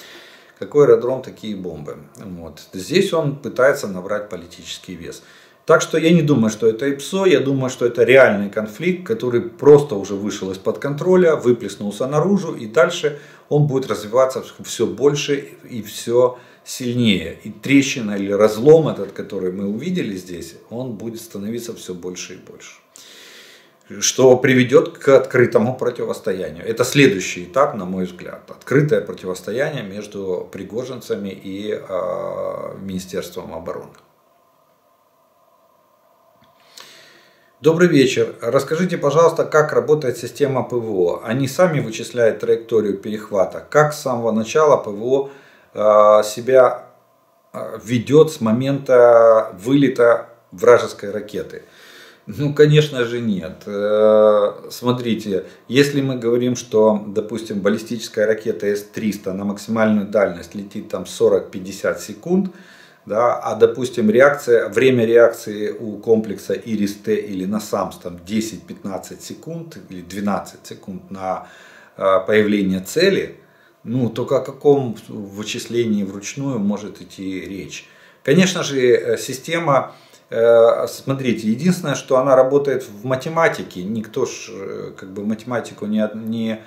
Какой аэродром, такие бомбы. Вот. Здесь он пытается набрать политический вес. Так что я не думаю, что это ИПСО, я думаю, что это реальный конфликт, который просто уже вышел из-под контроля, выплеснулся наружу, и дальше он будет развиваться все больше и все сильнее. И трещина или разлом этот, который мы увидели здесь, он будет становиться все больше и больше что приведет к открытому противостоянию. Это следующий этап, на мой взгляд. Открытое противостояние между пригожинцами и э, Министерством обороны. Добрый вечер. Расскажите, пожалуйста, как работает система ПВО. Они сами вычисляют траекторию перехвата. Как с самого начала ПВО э, себя э, ведет с момента вылета вражеской ракеты? Ну, конечно же, нет. Э, смотрите, если мы говорим, что, допустим, баллистическая ракета С-300 на максимальную дальность летит там 40-50 секунд, да, а, допустим, реакция, время реакции у комплекса Ирис-Т или на САМС там 10-15 секунд или 12 секунд на э, появление цели, ну, только о каком вычислении вручную может идти речь. Конечно же, э, система Э, смотрите, единственное, что она работает в математике, никто ж э, как бы математику не, не,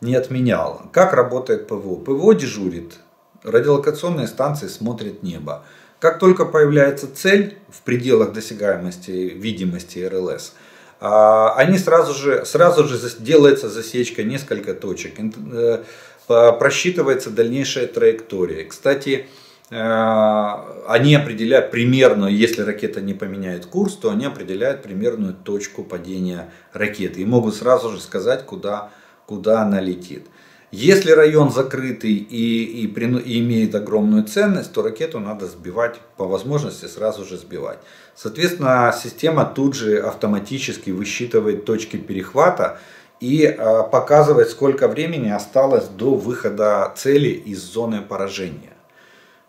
не отменял. Как работает ПВО? ПВО дежурит, радиолокационные станции смотрят небо. Как только появляется цель в пределах досягаемости видимости РЛС, а, они сразу же, сразу же делается засечка несколько точек, э, просчитывается дальнейшая траектория. Кстати, Э, они определяют примерно, если ракета не поменяет курс, то они определяют примерную точку падения ракеты и могут сразу же сказать, куда, куда она летит. Если район закрытый и, и, и имеет огромную ценность, то ракету надо сбивать, по возможности сразу же сбивать. Соответственно, система тут же автоматически высчитывает точки перехвата и э, показывает, сколько времени осталось до выхода цели из зоны поражения.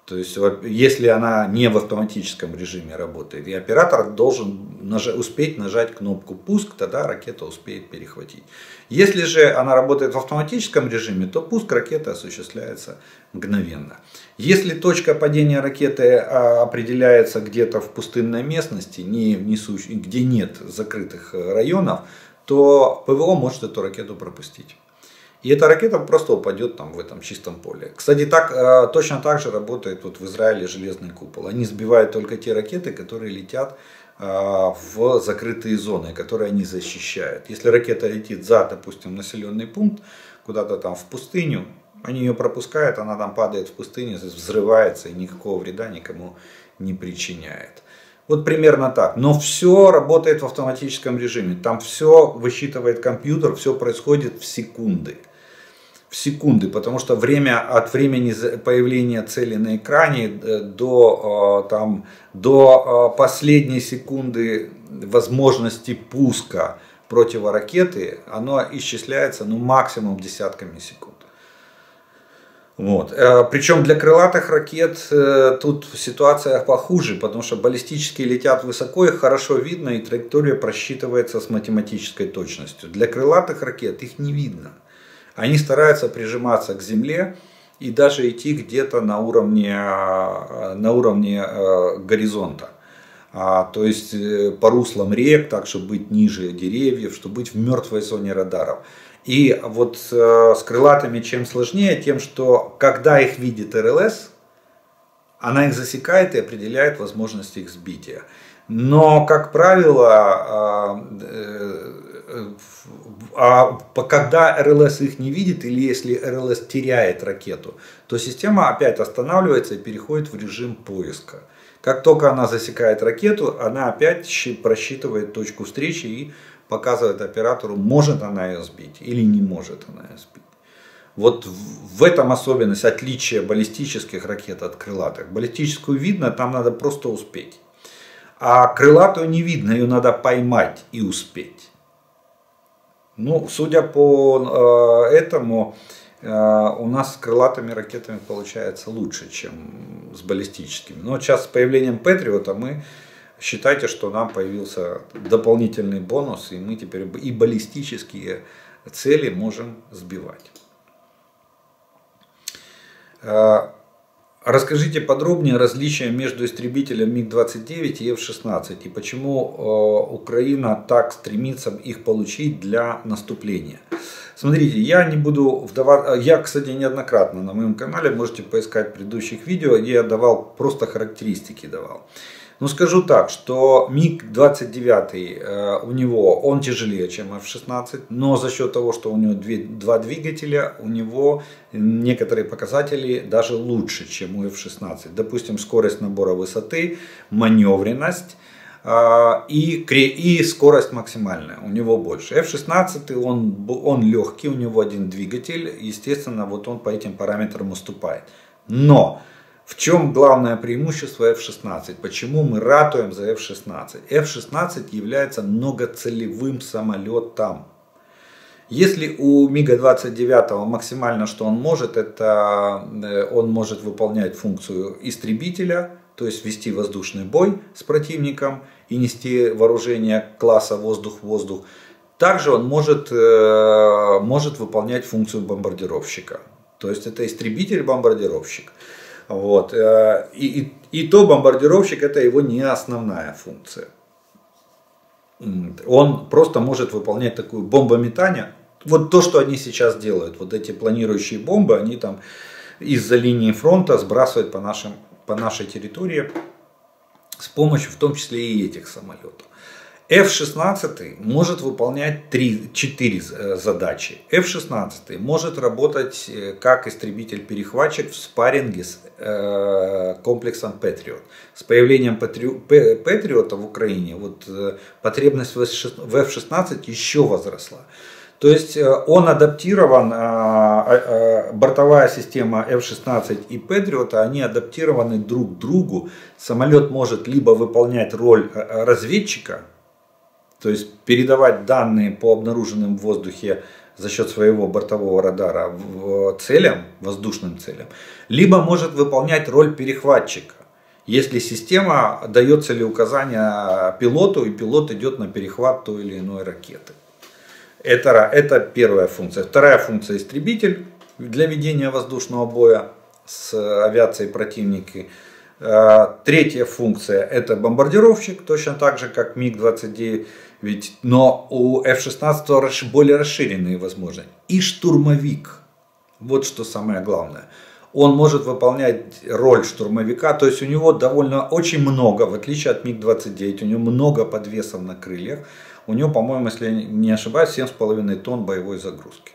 То есть, если она не в автоматическом режиме работает, и оператор должен нажать, успеть нажать кнопку пуск, тогда ракета успеет перехватить. Если же она работает в автоматическом режиме, то пуск ракеты осуществляется мгновенно. Если точка падения ракеты а, определяется где-то в пустынной местности, не несущ... где нет закрытых районов, то ПВО может эту ракету пропустить. И эта ракета просто упадет там в этом чистом поле. Кстати, так, э, точно так же работает вот в Израиле железный купол. Они сбивают только те ракеты, которые летят э, в закрытые зоны, которые они защищают. Если ракета летит за, допустим, населенный пункт, куда-то там в пустыню, они ее пропускают, она там падает в пустыне, взрывается и никакого вреда никому не причиняет. Вот примерно так. Но все работает в автоматическом режиме. Там все высчитывает компьютер, все происходит в секунды в секунды, потому что время от времени появления цели на экране э, до, э, там, до э, последней секунды возможности пуска противоракеты, оно исчисляется ну, максимум десятками секунд. Вот. Причем для крылатых ракет тут ситуация похуже, потому что баллистические летят высоко, их хорошо видно, и траектория просчитывается с математической точностью. Для крылатых ракет их не видно. Они стараются прижиматься к земле и даже идти где-то на уровне, э, на уровне э, горизонта. А, то есть э, по руслам рек, так, чтобы быть ниже деревьев, чтобы быть в мертвой зоне радаров. И вот с крылатыми чем сложнее, тем, что когда их видит РЛС, она их засекает и определяет возможность их сбития. Но, как правило, а когда РЛС их не видит или если РЛС теряет ракету, то система опять останавливается и переходит в режим поиска. Как только она засекает ракету, она опять просчитывает точку встречи и показывает оператору, может она ее сбить или не может она ее сбить. Вот в этом особенность отличия баллистических ракет от крылатых. Баллистическую видно, там надо просто успеть. А крылатую не видно, ее надо поймать и успеть. Ну, судя по э, этому, у нас с крылатыми ракетами получается лучше, чем с баллистическими. Но сейчас с появлением Патриота мы считайте, что нам появился дополнительный бонус, и мы теперь и баллистические цели можем сбивать. Расскажите подробнее различия между истребителем МиГ-29 и F-16 и почему а, Украина так стремится их получить для наступления. Смотрите, я не буду вдаваться, я, кстати, неоднократно на моем канале, можете поискать предыдущих видео, где я давал, просто характеристики давал. Ну скажу так, что МиГ-29 э, у него, он тяжелее, чем F-16, но за счет того, что у него две, два двигателя, у него некоторые показатели даже лучше, чем у F-16. Допустим, скорость набора высоты, маневренность, э, и, и скорость максимальная у него больше. F-16 он, он легкий, у него один двигатель, естественно, вот он по этим параметрам уступает. Но в чем главное преимущество F-16? Почему мы ратуем за F-16? F-16 является многоцелевым самолетом. Если у МиГа-29 максимально, что он может, это э, он может выполнять функцию истребителя, то есть вести воздушный бой с противником и нести вооружение класса воздух-воздух. Также он может, э, может выполнять функцию бомбардировщика. То есть это истребитель-бомбардировщик. Вот. Э, и, и, и то бомбардировщик это его не основная функция. Он просто может выполнять такую бомбометание. Вот то, что они сейчас делают, вот эти планирующие бомбы, они там из-за линии фронта сбрасывают по, нашим, по нашей территории с помощью в том числе и этих самолетов. F-16 может выполнять 3, 4 э, задачи. F-16 может работать э, как истребитель-перехватчик в спарринге с э, комплексом Patriot. С появлением Patriot в Украине вот, потребность в F-16 еще возросла. То есть он адаптирован, бортовая система F-16 и Patriot, они адаптированы друг к другу. Самолет может либо выполнять роль разведчика, то есть передавать данные по обнаруженным в воздухе за счет своего бортового радара в целям, воздушным целям, либо может выполнять роль перехватчика. Если система дает целеуказания пилоту, и пилот идет на перехват той или иной ракеты. Это, это первая функция. Вторая функция истребитель для ведения воздушного боя с авиацией противника. Э, третья функция это бомбардировщик, точно так же как МиГ-29 ведь, но у F-16 более расширенные возможности. И штурмовик. Вот что самое главное. Он может выполнять роль штурмовика, то есть у него довольно очень много, в отличие от МиГ-29, у него много подвесов на крыльях. У него, по-моему, если не ошибаюсь, 7,5 тонн боевой загрузки.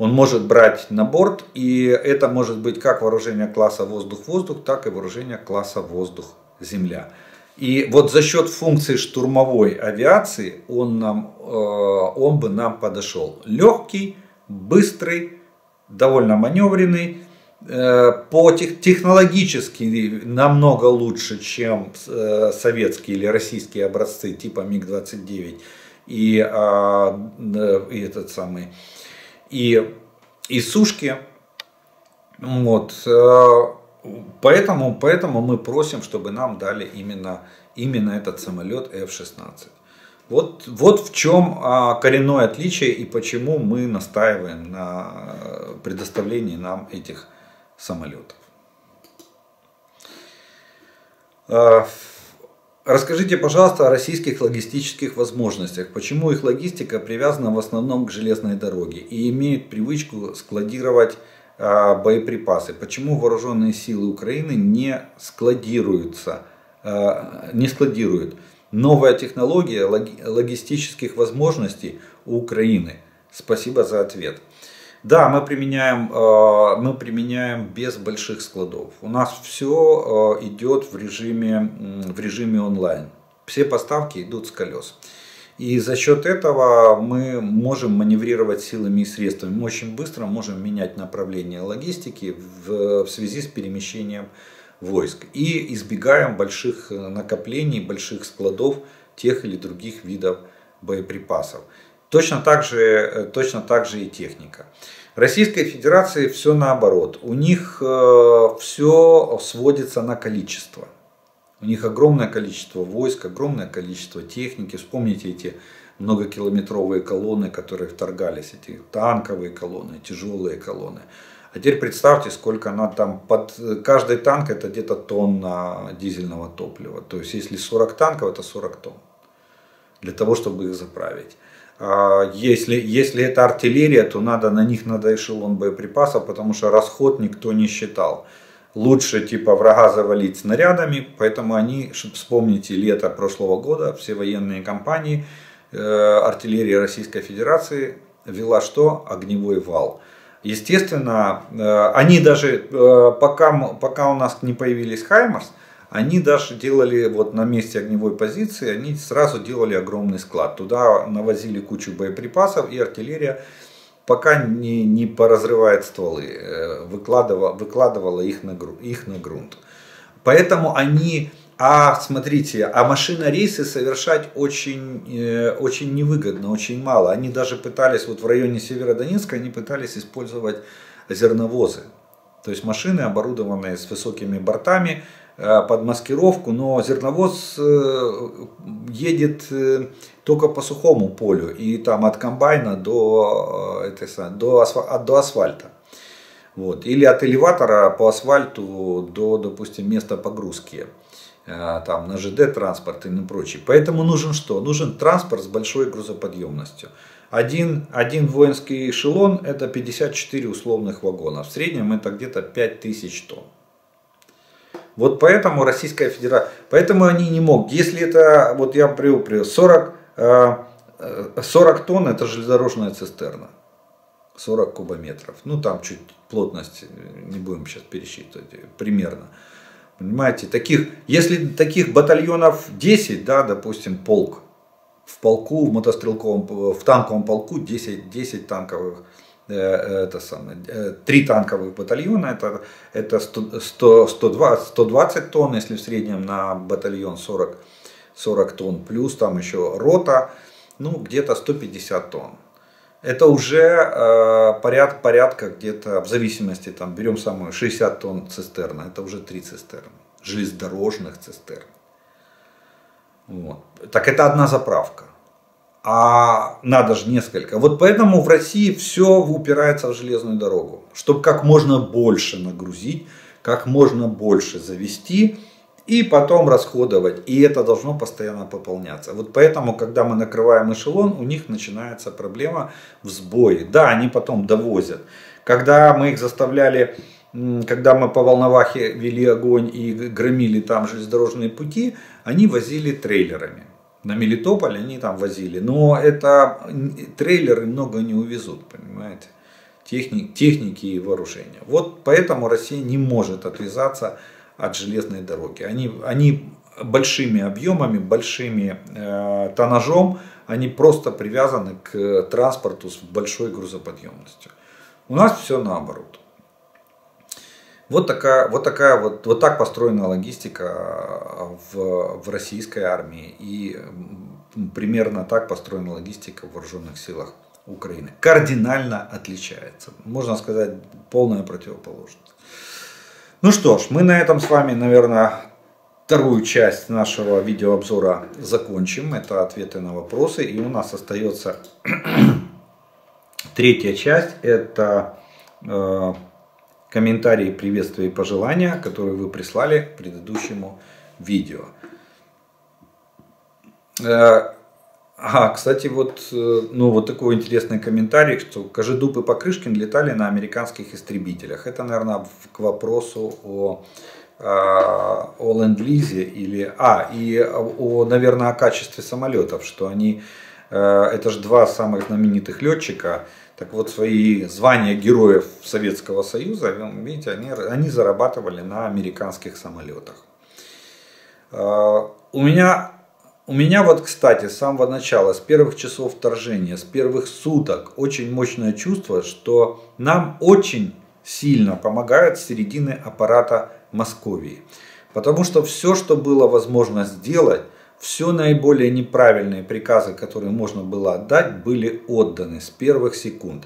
Он может брать на борт, и это может быть как вооружение класса воздух-воздух, так и вооружение класса воздух-земля. И вот за счет функции штурмовой авиации он, нам, э, он бы нам подошел. Легкий, быстрый, довольно маневренный, э, по технологически намного лучше, чем э, советские или российские образцы типа МиГ-29 и, а, и этот самый и, и сушки. Вот. Поэтому, поэтому мы просим, чтобы нам дали именно, именно этот самолет F-16. Вот, вот в чем а, коренное отличие и почему мы настаиваем на предоставлении нам этих самолетов. Расскажите, пожалуйста, о российских логистических возможностях. Почему их логистика привязана в основном к железной дороге и имеет привычку складировать а, боеприпасы. Почему вооруженные силы Украины не складируются, а, не складируют? Новая технология логистических возможностей у Украины. Спасибо за ответ. Да, мы применяем, а, мы применяем без больших складов. У нас все идет в режиме, в режиме онлайн. Все поставки идут с колес. И за счет этого мы можем маневрировать силами и средствами. Мы очень быстро можем менять направление логистики в, в связи с перемещением войск. И избегаем больших накоплений, больших складов тех или других видов боеприпасов. Точно так же, точно так же и техника. Российской Федерации все наоборот. У них все сводится на количество. У них огромное количество войск, огромное количество техники. Вспомните эти многокилометровые колонны, которые вторгались, эти танковые колонны, тяжелые колонны. А теперь представьте, сколько она там, под каждый танк это где-то тонна дизельного топлива. То есть если 40 танков, это 40 тонн. Для того, чтобы их заправить. А если, если это артиллерия, то надо, на них надо эшелон боеприпасов, потому что расход никто не считал. Лучше типа врага завалить снарядами, поэтому они, вспомните лето прошлого года, все военные компании, Э, артиллерии Российской Федерации вела что? Огневой вал. Естественно, э, они даже, э, пока, пока у нас не появились Хаймарс, они даже делали вот на месте огневой позиции, они сразу делали огромный склад. Туда навозили кучу боеприпасов и артиллерия пока не, не поразрывает стволы, выкладывала, выкладывала их на, их на грунт. Поэтому они а смотрите, а машина рейсы совершать очень, э, очень невыгодно, очень мало. Они даже пытались, вот в районе Северодонецка, они пытались использовать зерновозы. То есть машины, оборудованные с высокими бортами, э, под маскировку, но зерновоз э, едет э, только по сухому полю и там от комбайна до, э, это, до, асфальта, до асфальта. Вот. Или от элеватора по асфальту до, допустим, места погрузки. Э, там, на ЖД транспорт и прочее. Поэтому нужен что? Нужен транспорт с большой грузоподъемностью. Один, один воинский эшелон это 54 условных вагона. В среднем это где-то 5000 тонн. Вот поэтому Российская Федерация, поэтому они не могут. Если это, вот я привел, привел 40, 40 тонн это железнодорожная цистерна. 40 кубометров. Ну там чуть плотность, не будем сейчас пересчитывать, примерно. Понимаете, таких, если таких батальонов 10, да, допустим, полк, в полку, в мотострелковом, в танковом полку 10, 10 танковых, это самое, 3 э, танковых батальона, это, это 100, 100, 120, 120 тонн, если в среднем на батальон 40, 40 тонн, плюс там еще рота, ну где-то 150 тонн это уже э, поряд, порядка где-то, в зависимости, там, берем самую 60 тонн цистерна, это уже 3 цистерны, железнодорожных цистерн. Вот. Так это одна заправка. А надо же несколько. Вот поэтому в России все упирается в железную дорогу. Чтобы как можно больше нагрузить, как можно больше завести и потом расходовать. И это должно постоянно пополняться. Вот поэтому, когда мы накрываем эшелон, у них начинается проблема в сбое. Да, они потом довозят. Когда мы их заставляли, когда мы по Волновахе вели огонь и громили там железнодорожные пути, они возили трейлерами. На Мелитополь они там возили. Но это трейлеры много не увезут, понимаете? Техник, техники и вооружения. Вот поэтому Россия не может отвязаться от железной дороги. Они, они большими объемами, большими э, тоннажом, они просто привязаны к транспорту с большой грузоподъемностью. У нас все наоборот. Вот такая, вот такая вот, вот так построена логистика в, в российской армии и примерно так построена логистика в вооруженных силах Украины. Кардинально отличается. Можно сказать, полная противоположность. Ну что ж, мы на этом с вами, наверное, вторую часть нашего видеообзора закончим. Это ответы на вопросы. И у нас остается <clears throat> третья часть. Это э, комментарии, приветствия и пожелания, которые вы прислали к предыдущему видео. Э, Ага, кстати, вот, э, ну, вот такой интересный комментарий, что Кожедуб и Покрышкин летали на американских истребителях. Это, наверное, к вопросу о, а, о ленд-лизе или... А, и о, наверное, о качестве самолетов, что они... Э, это же два самых знаменитых летчика, так вот, свои звания героев Советского Союза, видите, они, они зарабатывали на американских самолетах. Э, у меня у меня вот, кстати, с самого начала, с первых часов вторжения, с первых суток, очень мощное чувство, что нам очень сильно помогают середины аппарата Московии. Потому что все, что было возможно сделать, Все наиболее неправильные приказы, которые можно было отдать, были отданы с первых секунд.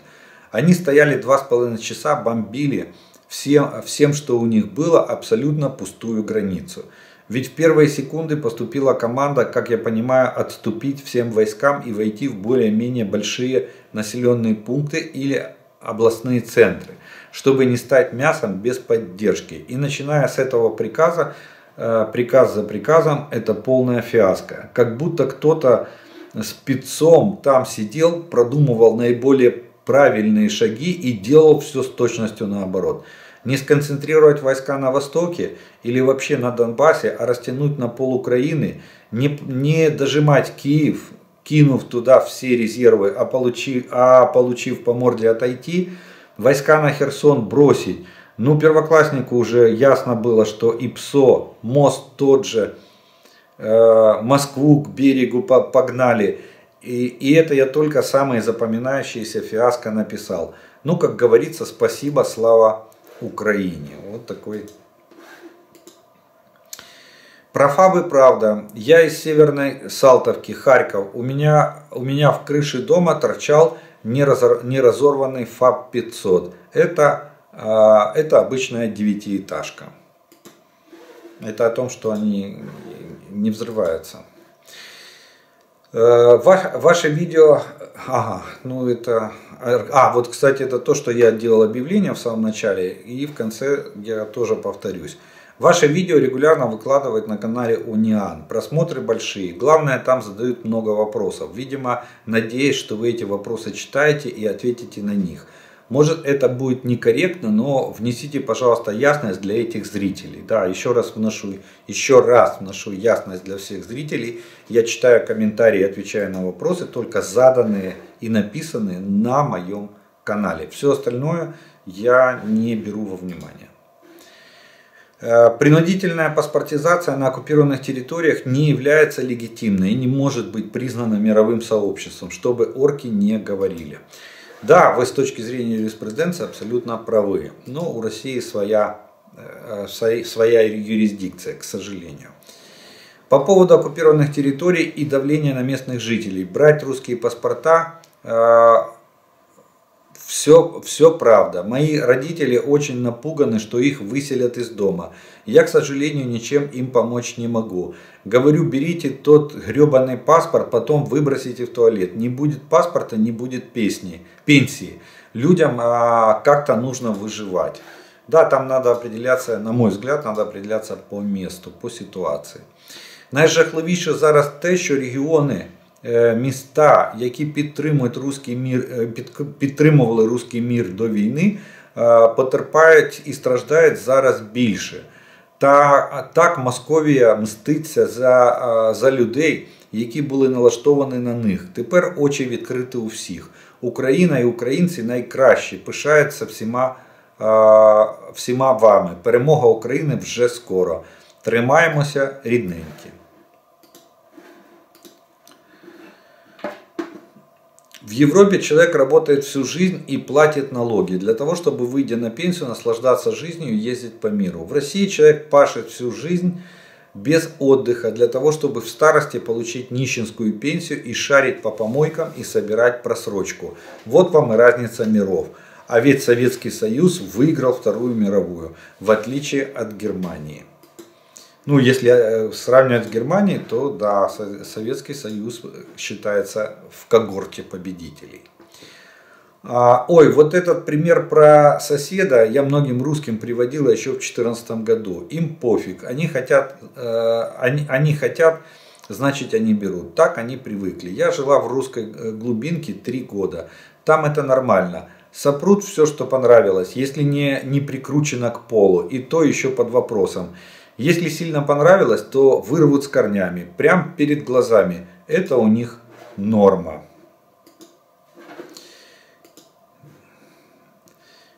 Они стояли два с половиной часа, бомбили всем, всем, что у них было, абсолютно пустую границу. Ведь в первые секунды поступила команда, как я понимаю, отступить всем войскам и войти в более-менее большие населенные пункты или областные центры, чтобы не стать мясом без поддержки. И начиная с этого приказа, приказ за приказом, это полная фиаско. Как будто кто-то спецом там сидел, продумывал наиболее правильные шаги и делал все с точностью наоборот. Не сконцентрировать войска на востоке или вообще на Донбассе, а растянуть на пол Украины, не, не дожимать Киев, кинув туда все резервы, а получив, а получив по морде отойти, войска на Херсон бросить. Ну, первокласснику уже ясно было, что и ПСО, мост тот же, э, Москву к берегу погнали. И, и это я только самые запоминающиеся фиаско написал. Ну, как говорится, спасибо, слава Украине. Вот такой про фабы правда. Я из северной Салтовки, Харьков. У меня, у меня в крыше дома торчал неразорванный ФАБ 500. Это, это обычная девятиэтажка. Это о том, что они не взрываются. Э, ваше видео, ага, ну это, а, вот, кстати, это то, что я делал объявление в самом начале, и в конце я тоже повторюсь. Ваше видео регулярно выкладывают на канале Униан. Просмотры большие. Главное, там задают много вопросов. Видимо, надеюсь, что вы эти вопросы читаете и ответите на них. Может это будет некорректно, но внесите, пожалуйста, ясность для этих зрителей. Да, еще раз вношу, еще раз вношу ясность для всех зрителей. Я читаю комментарии отвечаю на вопросы, только заданные и написанные на моем канале. Все остальное я не беру во внимание. Э, принудительная паспортизация на оккупированных территориях не является легитимной и не может быть признана мировым сообществом, чтобы орки не говорили. Да, вы с точки зрения юриспруденции абсолютно правы, но у России своя, э, своя юрисдикция, к сожалению. По поводу оккупированных территорий и давления на местных жителей. Брать русские паспорта э, все, все правда. Мои родители очень напуганы, что их выселят из дома. Я, к сожалению, ничем им помочь не могу. Говорю, берите тот гребаный паспорт, потом выбросите в туалет. Не будет паспорта, не будет песни, пенсии. Людям а, как-то нужно выживать. Да, там надо определяться, на мой взгляд, надо определяться по месту, по ситуации. Найжахливіше зараз те, що регіони міста, які підтримують руський мір, е, підтримували руський мір до війни, е, потерпають і страждають зараз більше. Та так Московія мститься за, за людей, які були налаштовані на них. Тепер очі відкриті у всіх. Україна і українці найкращі пишаються всіма, всіма вами. Перемога України вже скоро. Тримаємося рідненькі. В Европе человек работает всю жизнь и платит налоги для того, чтобы, выйдя на пенсию, наслаждаться жизнью и ездить по миру. В России человек пашет всю жизнь без отдыха для того, чтобы в старости получить нищенскую пенсию и шарить по помойкам и собирать просрочку. Вот вам и разница миров. А ведь Советский Союз выиграл Вторую мировую, в отличие от Германии. Ну, если э, сравнивать с Германией, то да, Советский Союз считается в когорте победителей. А, ой, вот этот пример про соседа я многим русским приводила еще в 2014 году. Им пофиг, они хотят, э, они, они хотят, значит они берут. Так они привыкли. Я жила в русской э, глубинке три года. Там это нормально. Сопрут все, что понравилось, если не, не прикручено к полу. И то еще под вопросом. Если сильно понравилось, то вырвут с корнями, прям перед глазами. Это у них норма.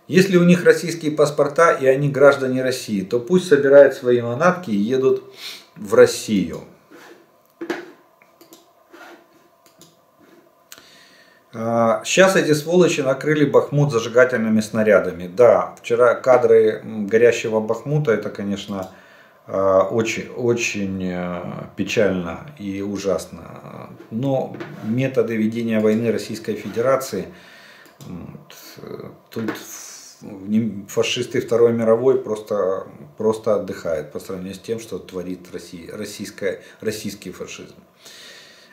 Если у них российские паспорта и они граждане России, то пусть собирают свои манатки и едут в Россию. Сейчас эти сволочи накрыли Бахмут зажигательными снарядами. Да, вчера кадры горящего Бахмута, это, конечно, очень, очень печально и ужасно. Но методы ведения войны Российской Федерации, тут фашисты Второй мировой просто, просто отдыхают по сравнению с тем, что творит Россия, российская, российский фашизм.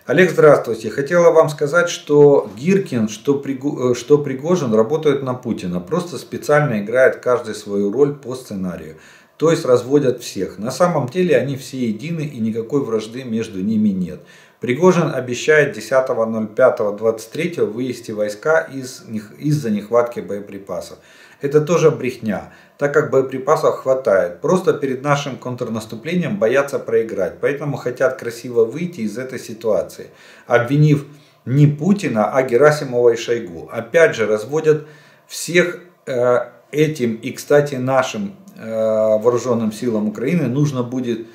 Олег, здравствуйте. Хотела вам сказать, что Гиркин, что, Пригу, э, что Пригожин работают на Путина. Просто специально играет каждый свою роль по сценарию. То есть разводят всех. На самом деле они все едины и никакой вражды между ними нет. Пригожин обещает 10.05.23 вывести войска из, из-за нехватки боеприпасов. Это тоже брехня, так как боеприпасов хватает. Просто перед нашим контрнаступлением боятся проиграть, поэтому хотят красиво выйти из этой ситуации, обвинив не Путина, а Герасимова и Шойгу. Опять же, разводят всех э, этим, и, кстати, нашим вооруженным силам Украины нужно будет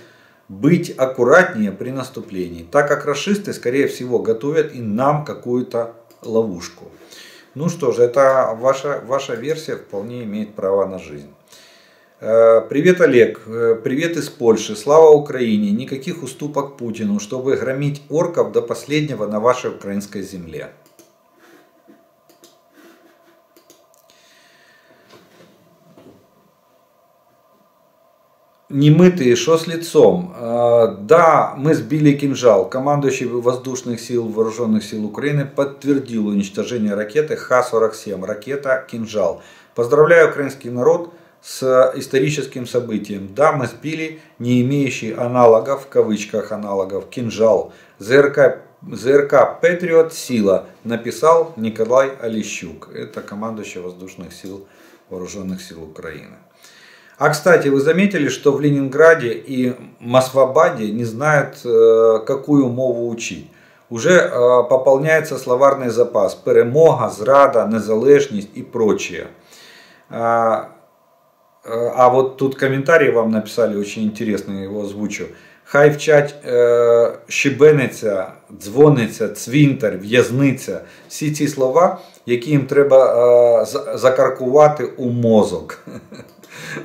быть аккуратнее при наступлении, так как расисты, скорее всего, готовят и нам какую-то ловушку. Ну что же, это ваша, ваша версия вполне имеет право на жизнь. Э, привет, Олег. Э, привет из Польши. Слава Украине. Никаких уступок Путину, чтобы громить орков до последнего на вашей украинской земле. Немытые, что с лицом? А, да, мы сбили кинжал. Командующий воздушных сил вооруженных сил Украины подтвердил уничтожение ракеты Х-47, ракета «Кинжал». Поздравляю украинский народ с историческим событием. Да, мы сбили не имеющий аналогов, в кавычках аналогов, «Кинжал». ЗРК, ЗРК «Патриот. Сила» написал Николай Олещук. Это командующий воздушных сил вооруженных сил Украины. А кстати, вы заметили, что в Ленинграде и Москвабаде не знают, э, какую мову учить. Уже э, пополняется словарный запас перемога, зрада, незалежність и прочее. А, э, а вот тут комментарий вам написали очень интересный, его озвучу. Хай вчать е, щебениця, дзвониться, цвінтар, в'язниця. Всі ці слова, які їм треба е, закаркувати у мозок. <laughs>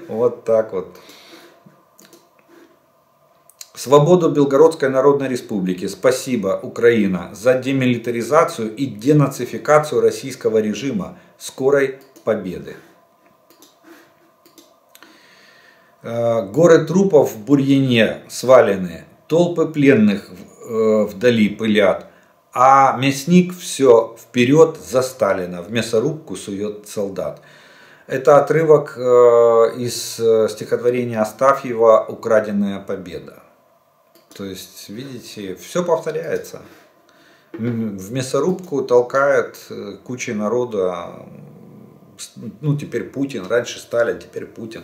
Вот так вот. Свободу Белгородской Народной Республики. Спасибо, Украина, за демилитаризацию и денацификацию российского режима. Скорой победы. Э, горы трупов в Бурьяне свалены, толпы пленных э, вдали пылят, а мясник все вперед за Сталина, в мясорубку сует солдат. Это отрывок э, из э, стихотворения Астафьева «Украденная победа». То есть, видите, все повторяется. В мясорубку толкает э, куча народа, ну теперь Путин, раньше Сталин, теперь Путин.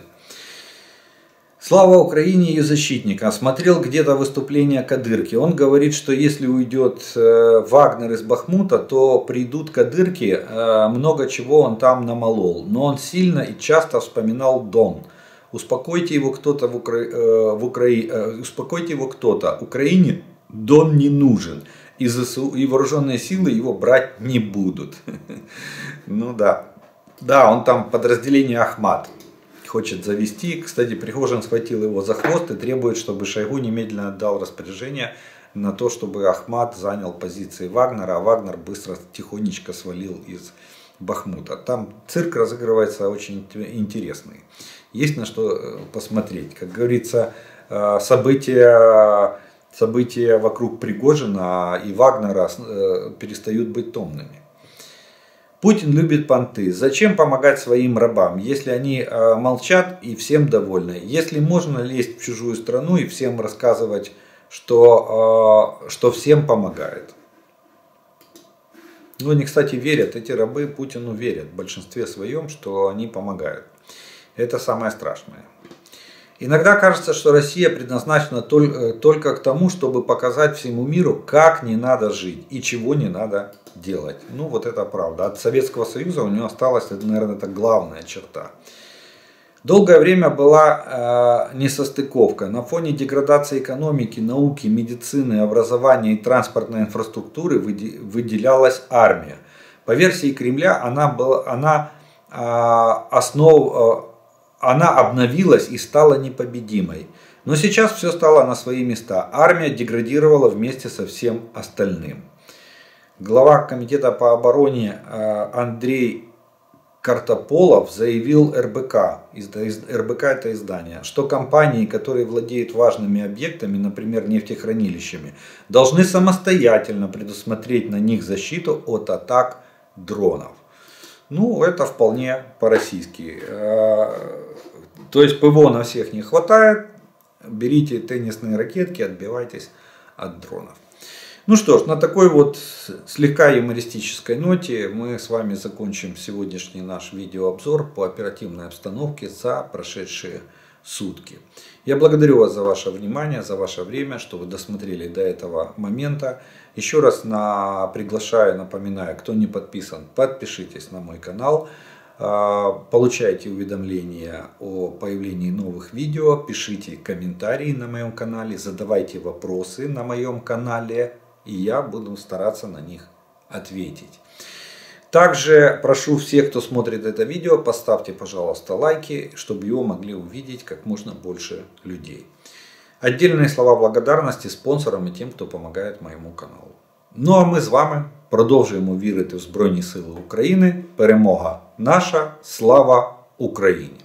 Слава Украине ее защитника. Смотрел где-то выступление Кадырки. Он говорит, что если уйдет э, Вагнер из Бахмута, то придут Кадырки, э, много чего он там намолол. Но он сильно и часто вспоминал Дон. Успокойте его кто-то в, Укра... Э, в Укра... Успокойте его кто-то. Украине Дон не нужен. И, ЗСУ... и вооруженные силы его брать не будут. <laughs> Ну да. Да, он там подразделение Ахмат хочет завести. Кстати, Пригожин схватил его за хвост и требует, чтобы Шойгу немедленно отдал распоряжение на то, чтобы Ахмат занял позиции Вагнера, а Вагнер быстро тихонечко свалил из Бахмута. Там цирк разыгрывается очень интересный. Есть на что э, посмотреть. Как говорится, э, события, события вокруг Пригожина и Вагнера э, перестают быть томными. Путин любит понты. Зачем помогать своим рабам, если они э, молчат и всем довольны? Если можно лезть в чужую страну и всем рассказывать, что, э, что всем помогает? Ну, они, кстати, верят, эти рабы Путину верят в большинстве своем, что они помогают. Это самое страшное. Иногда кажется, что Россия предназначена э, только к тому, чтобы показать всему миру, как не надо жить и чего не надо делать. Ну вот это правда. От Советского Союза у нее осталась, наверное, это главная черта. Долгое время была э, несостыковка. На фоне деградации экономики, науки, медицины, образования и транспортной инфраструктуры выделялась армия. По версии Кремля она, была, она, э, основ, она обновилась и стала непобедимой. Но сейчас все стало на свои места. Армия деградировала вместе со всем остальным. Глава комитета по обороне э, Андрей Картополов заявил РБК, РБК это издание, что компании, которые владеют важными объектами, например, нефтехранилищами, должны самостоятельно предусмотреть на них защиту от атак дронов. Ну, это вполне по-российски. Э, то есть ПВО на всех не хватает, берите теннисные ракетки, отбивайтесь от дронов. Ну что ж, на такой вот слегка юмористической ноте мы с вами закончим сегодняшний наш видеообзор по оперативной обстановке за прошедшие сутки. Я благодарю вас за ваше внимание, за ваше время, что вы досмотрели до этого момента. Еще раз на, приглашаю, напоминаю, кто не подписан, подпишитесь на мой канал. А, получайте уведомления о появлении новых видео, пишите комментарии на моем канале, задавайте вопросы на моем канале, и я буду стараться на них ответить. Также прошу всех, кто смотрит это видео, поставьте, пожалуйста, лайки, чтобы его могли увидеть как можно больше людей. Отдельные слова благодарности спонсорам и тем, кто помогает моєму каналу. Ну а ми з вами продовжуємо вірити в Збройні Сили України. Перемога наша, слава Україні!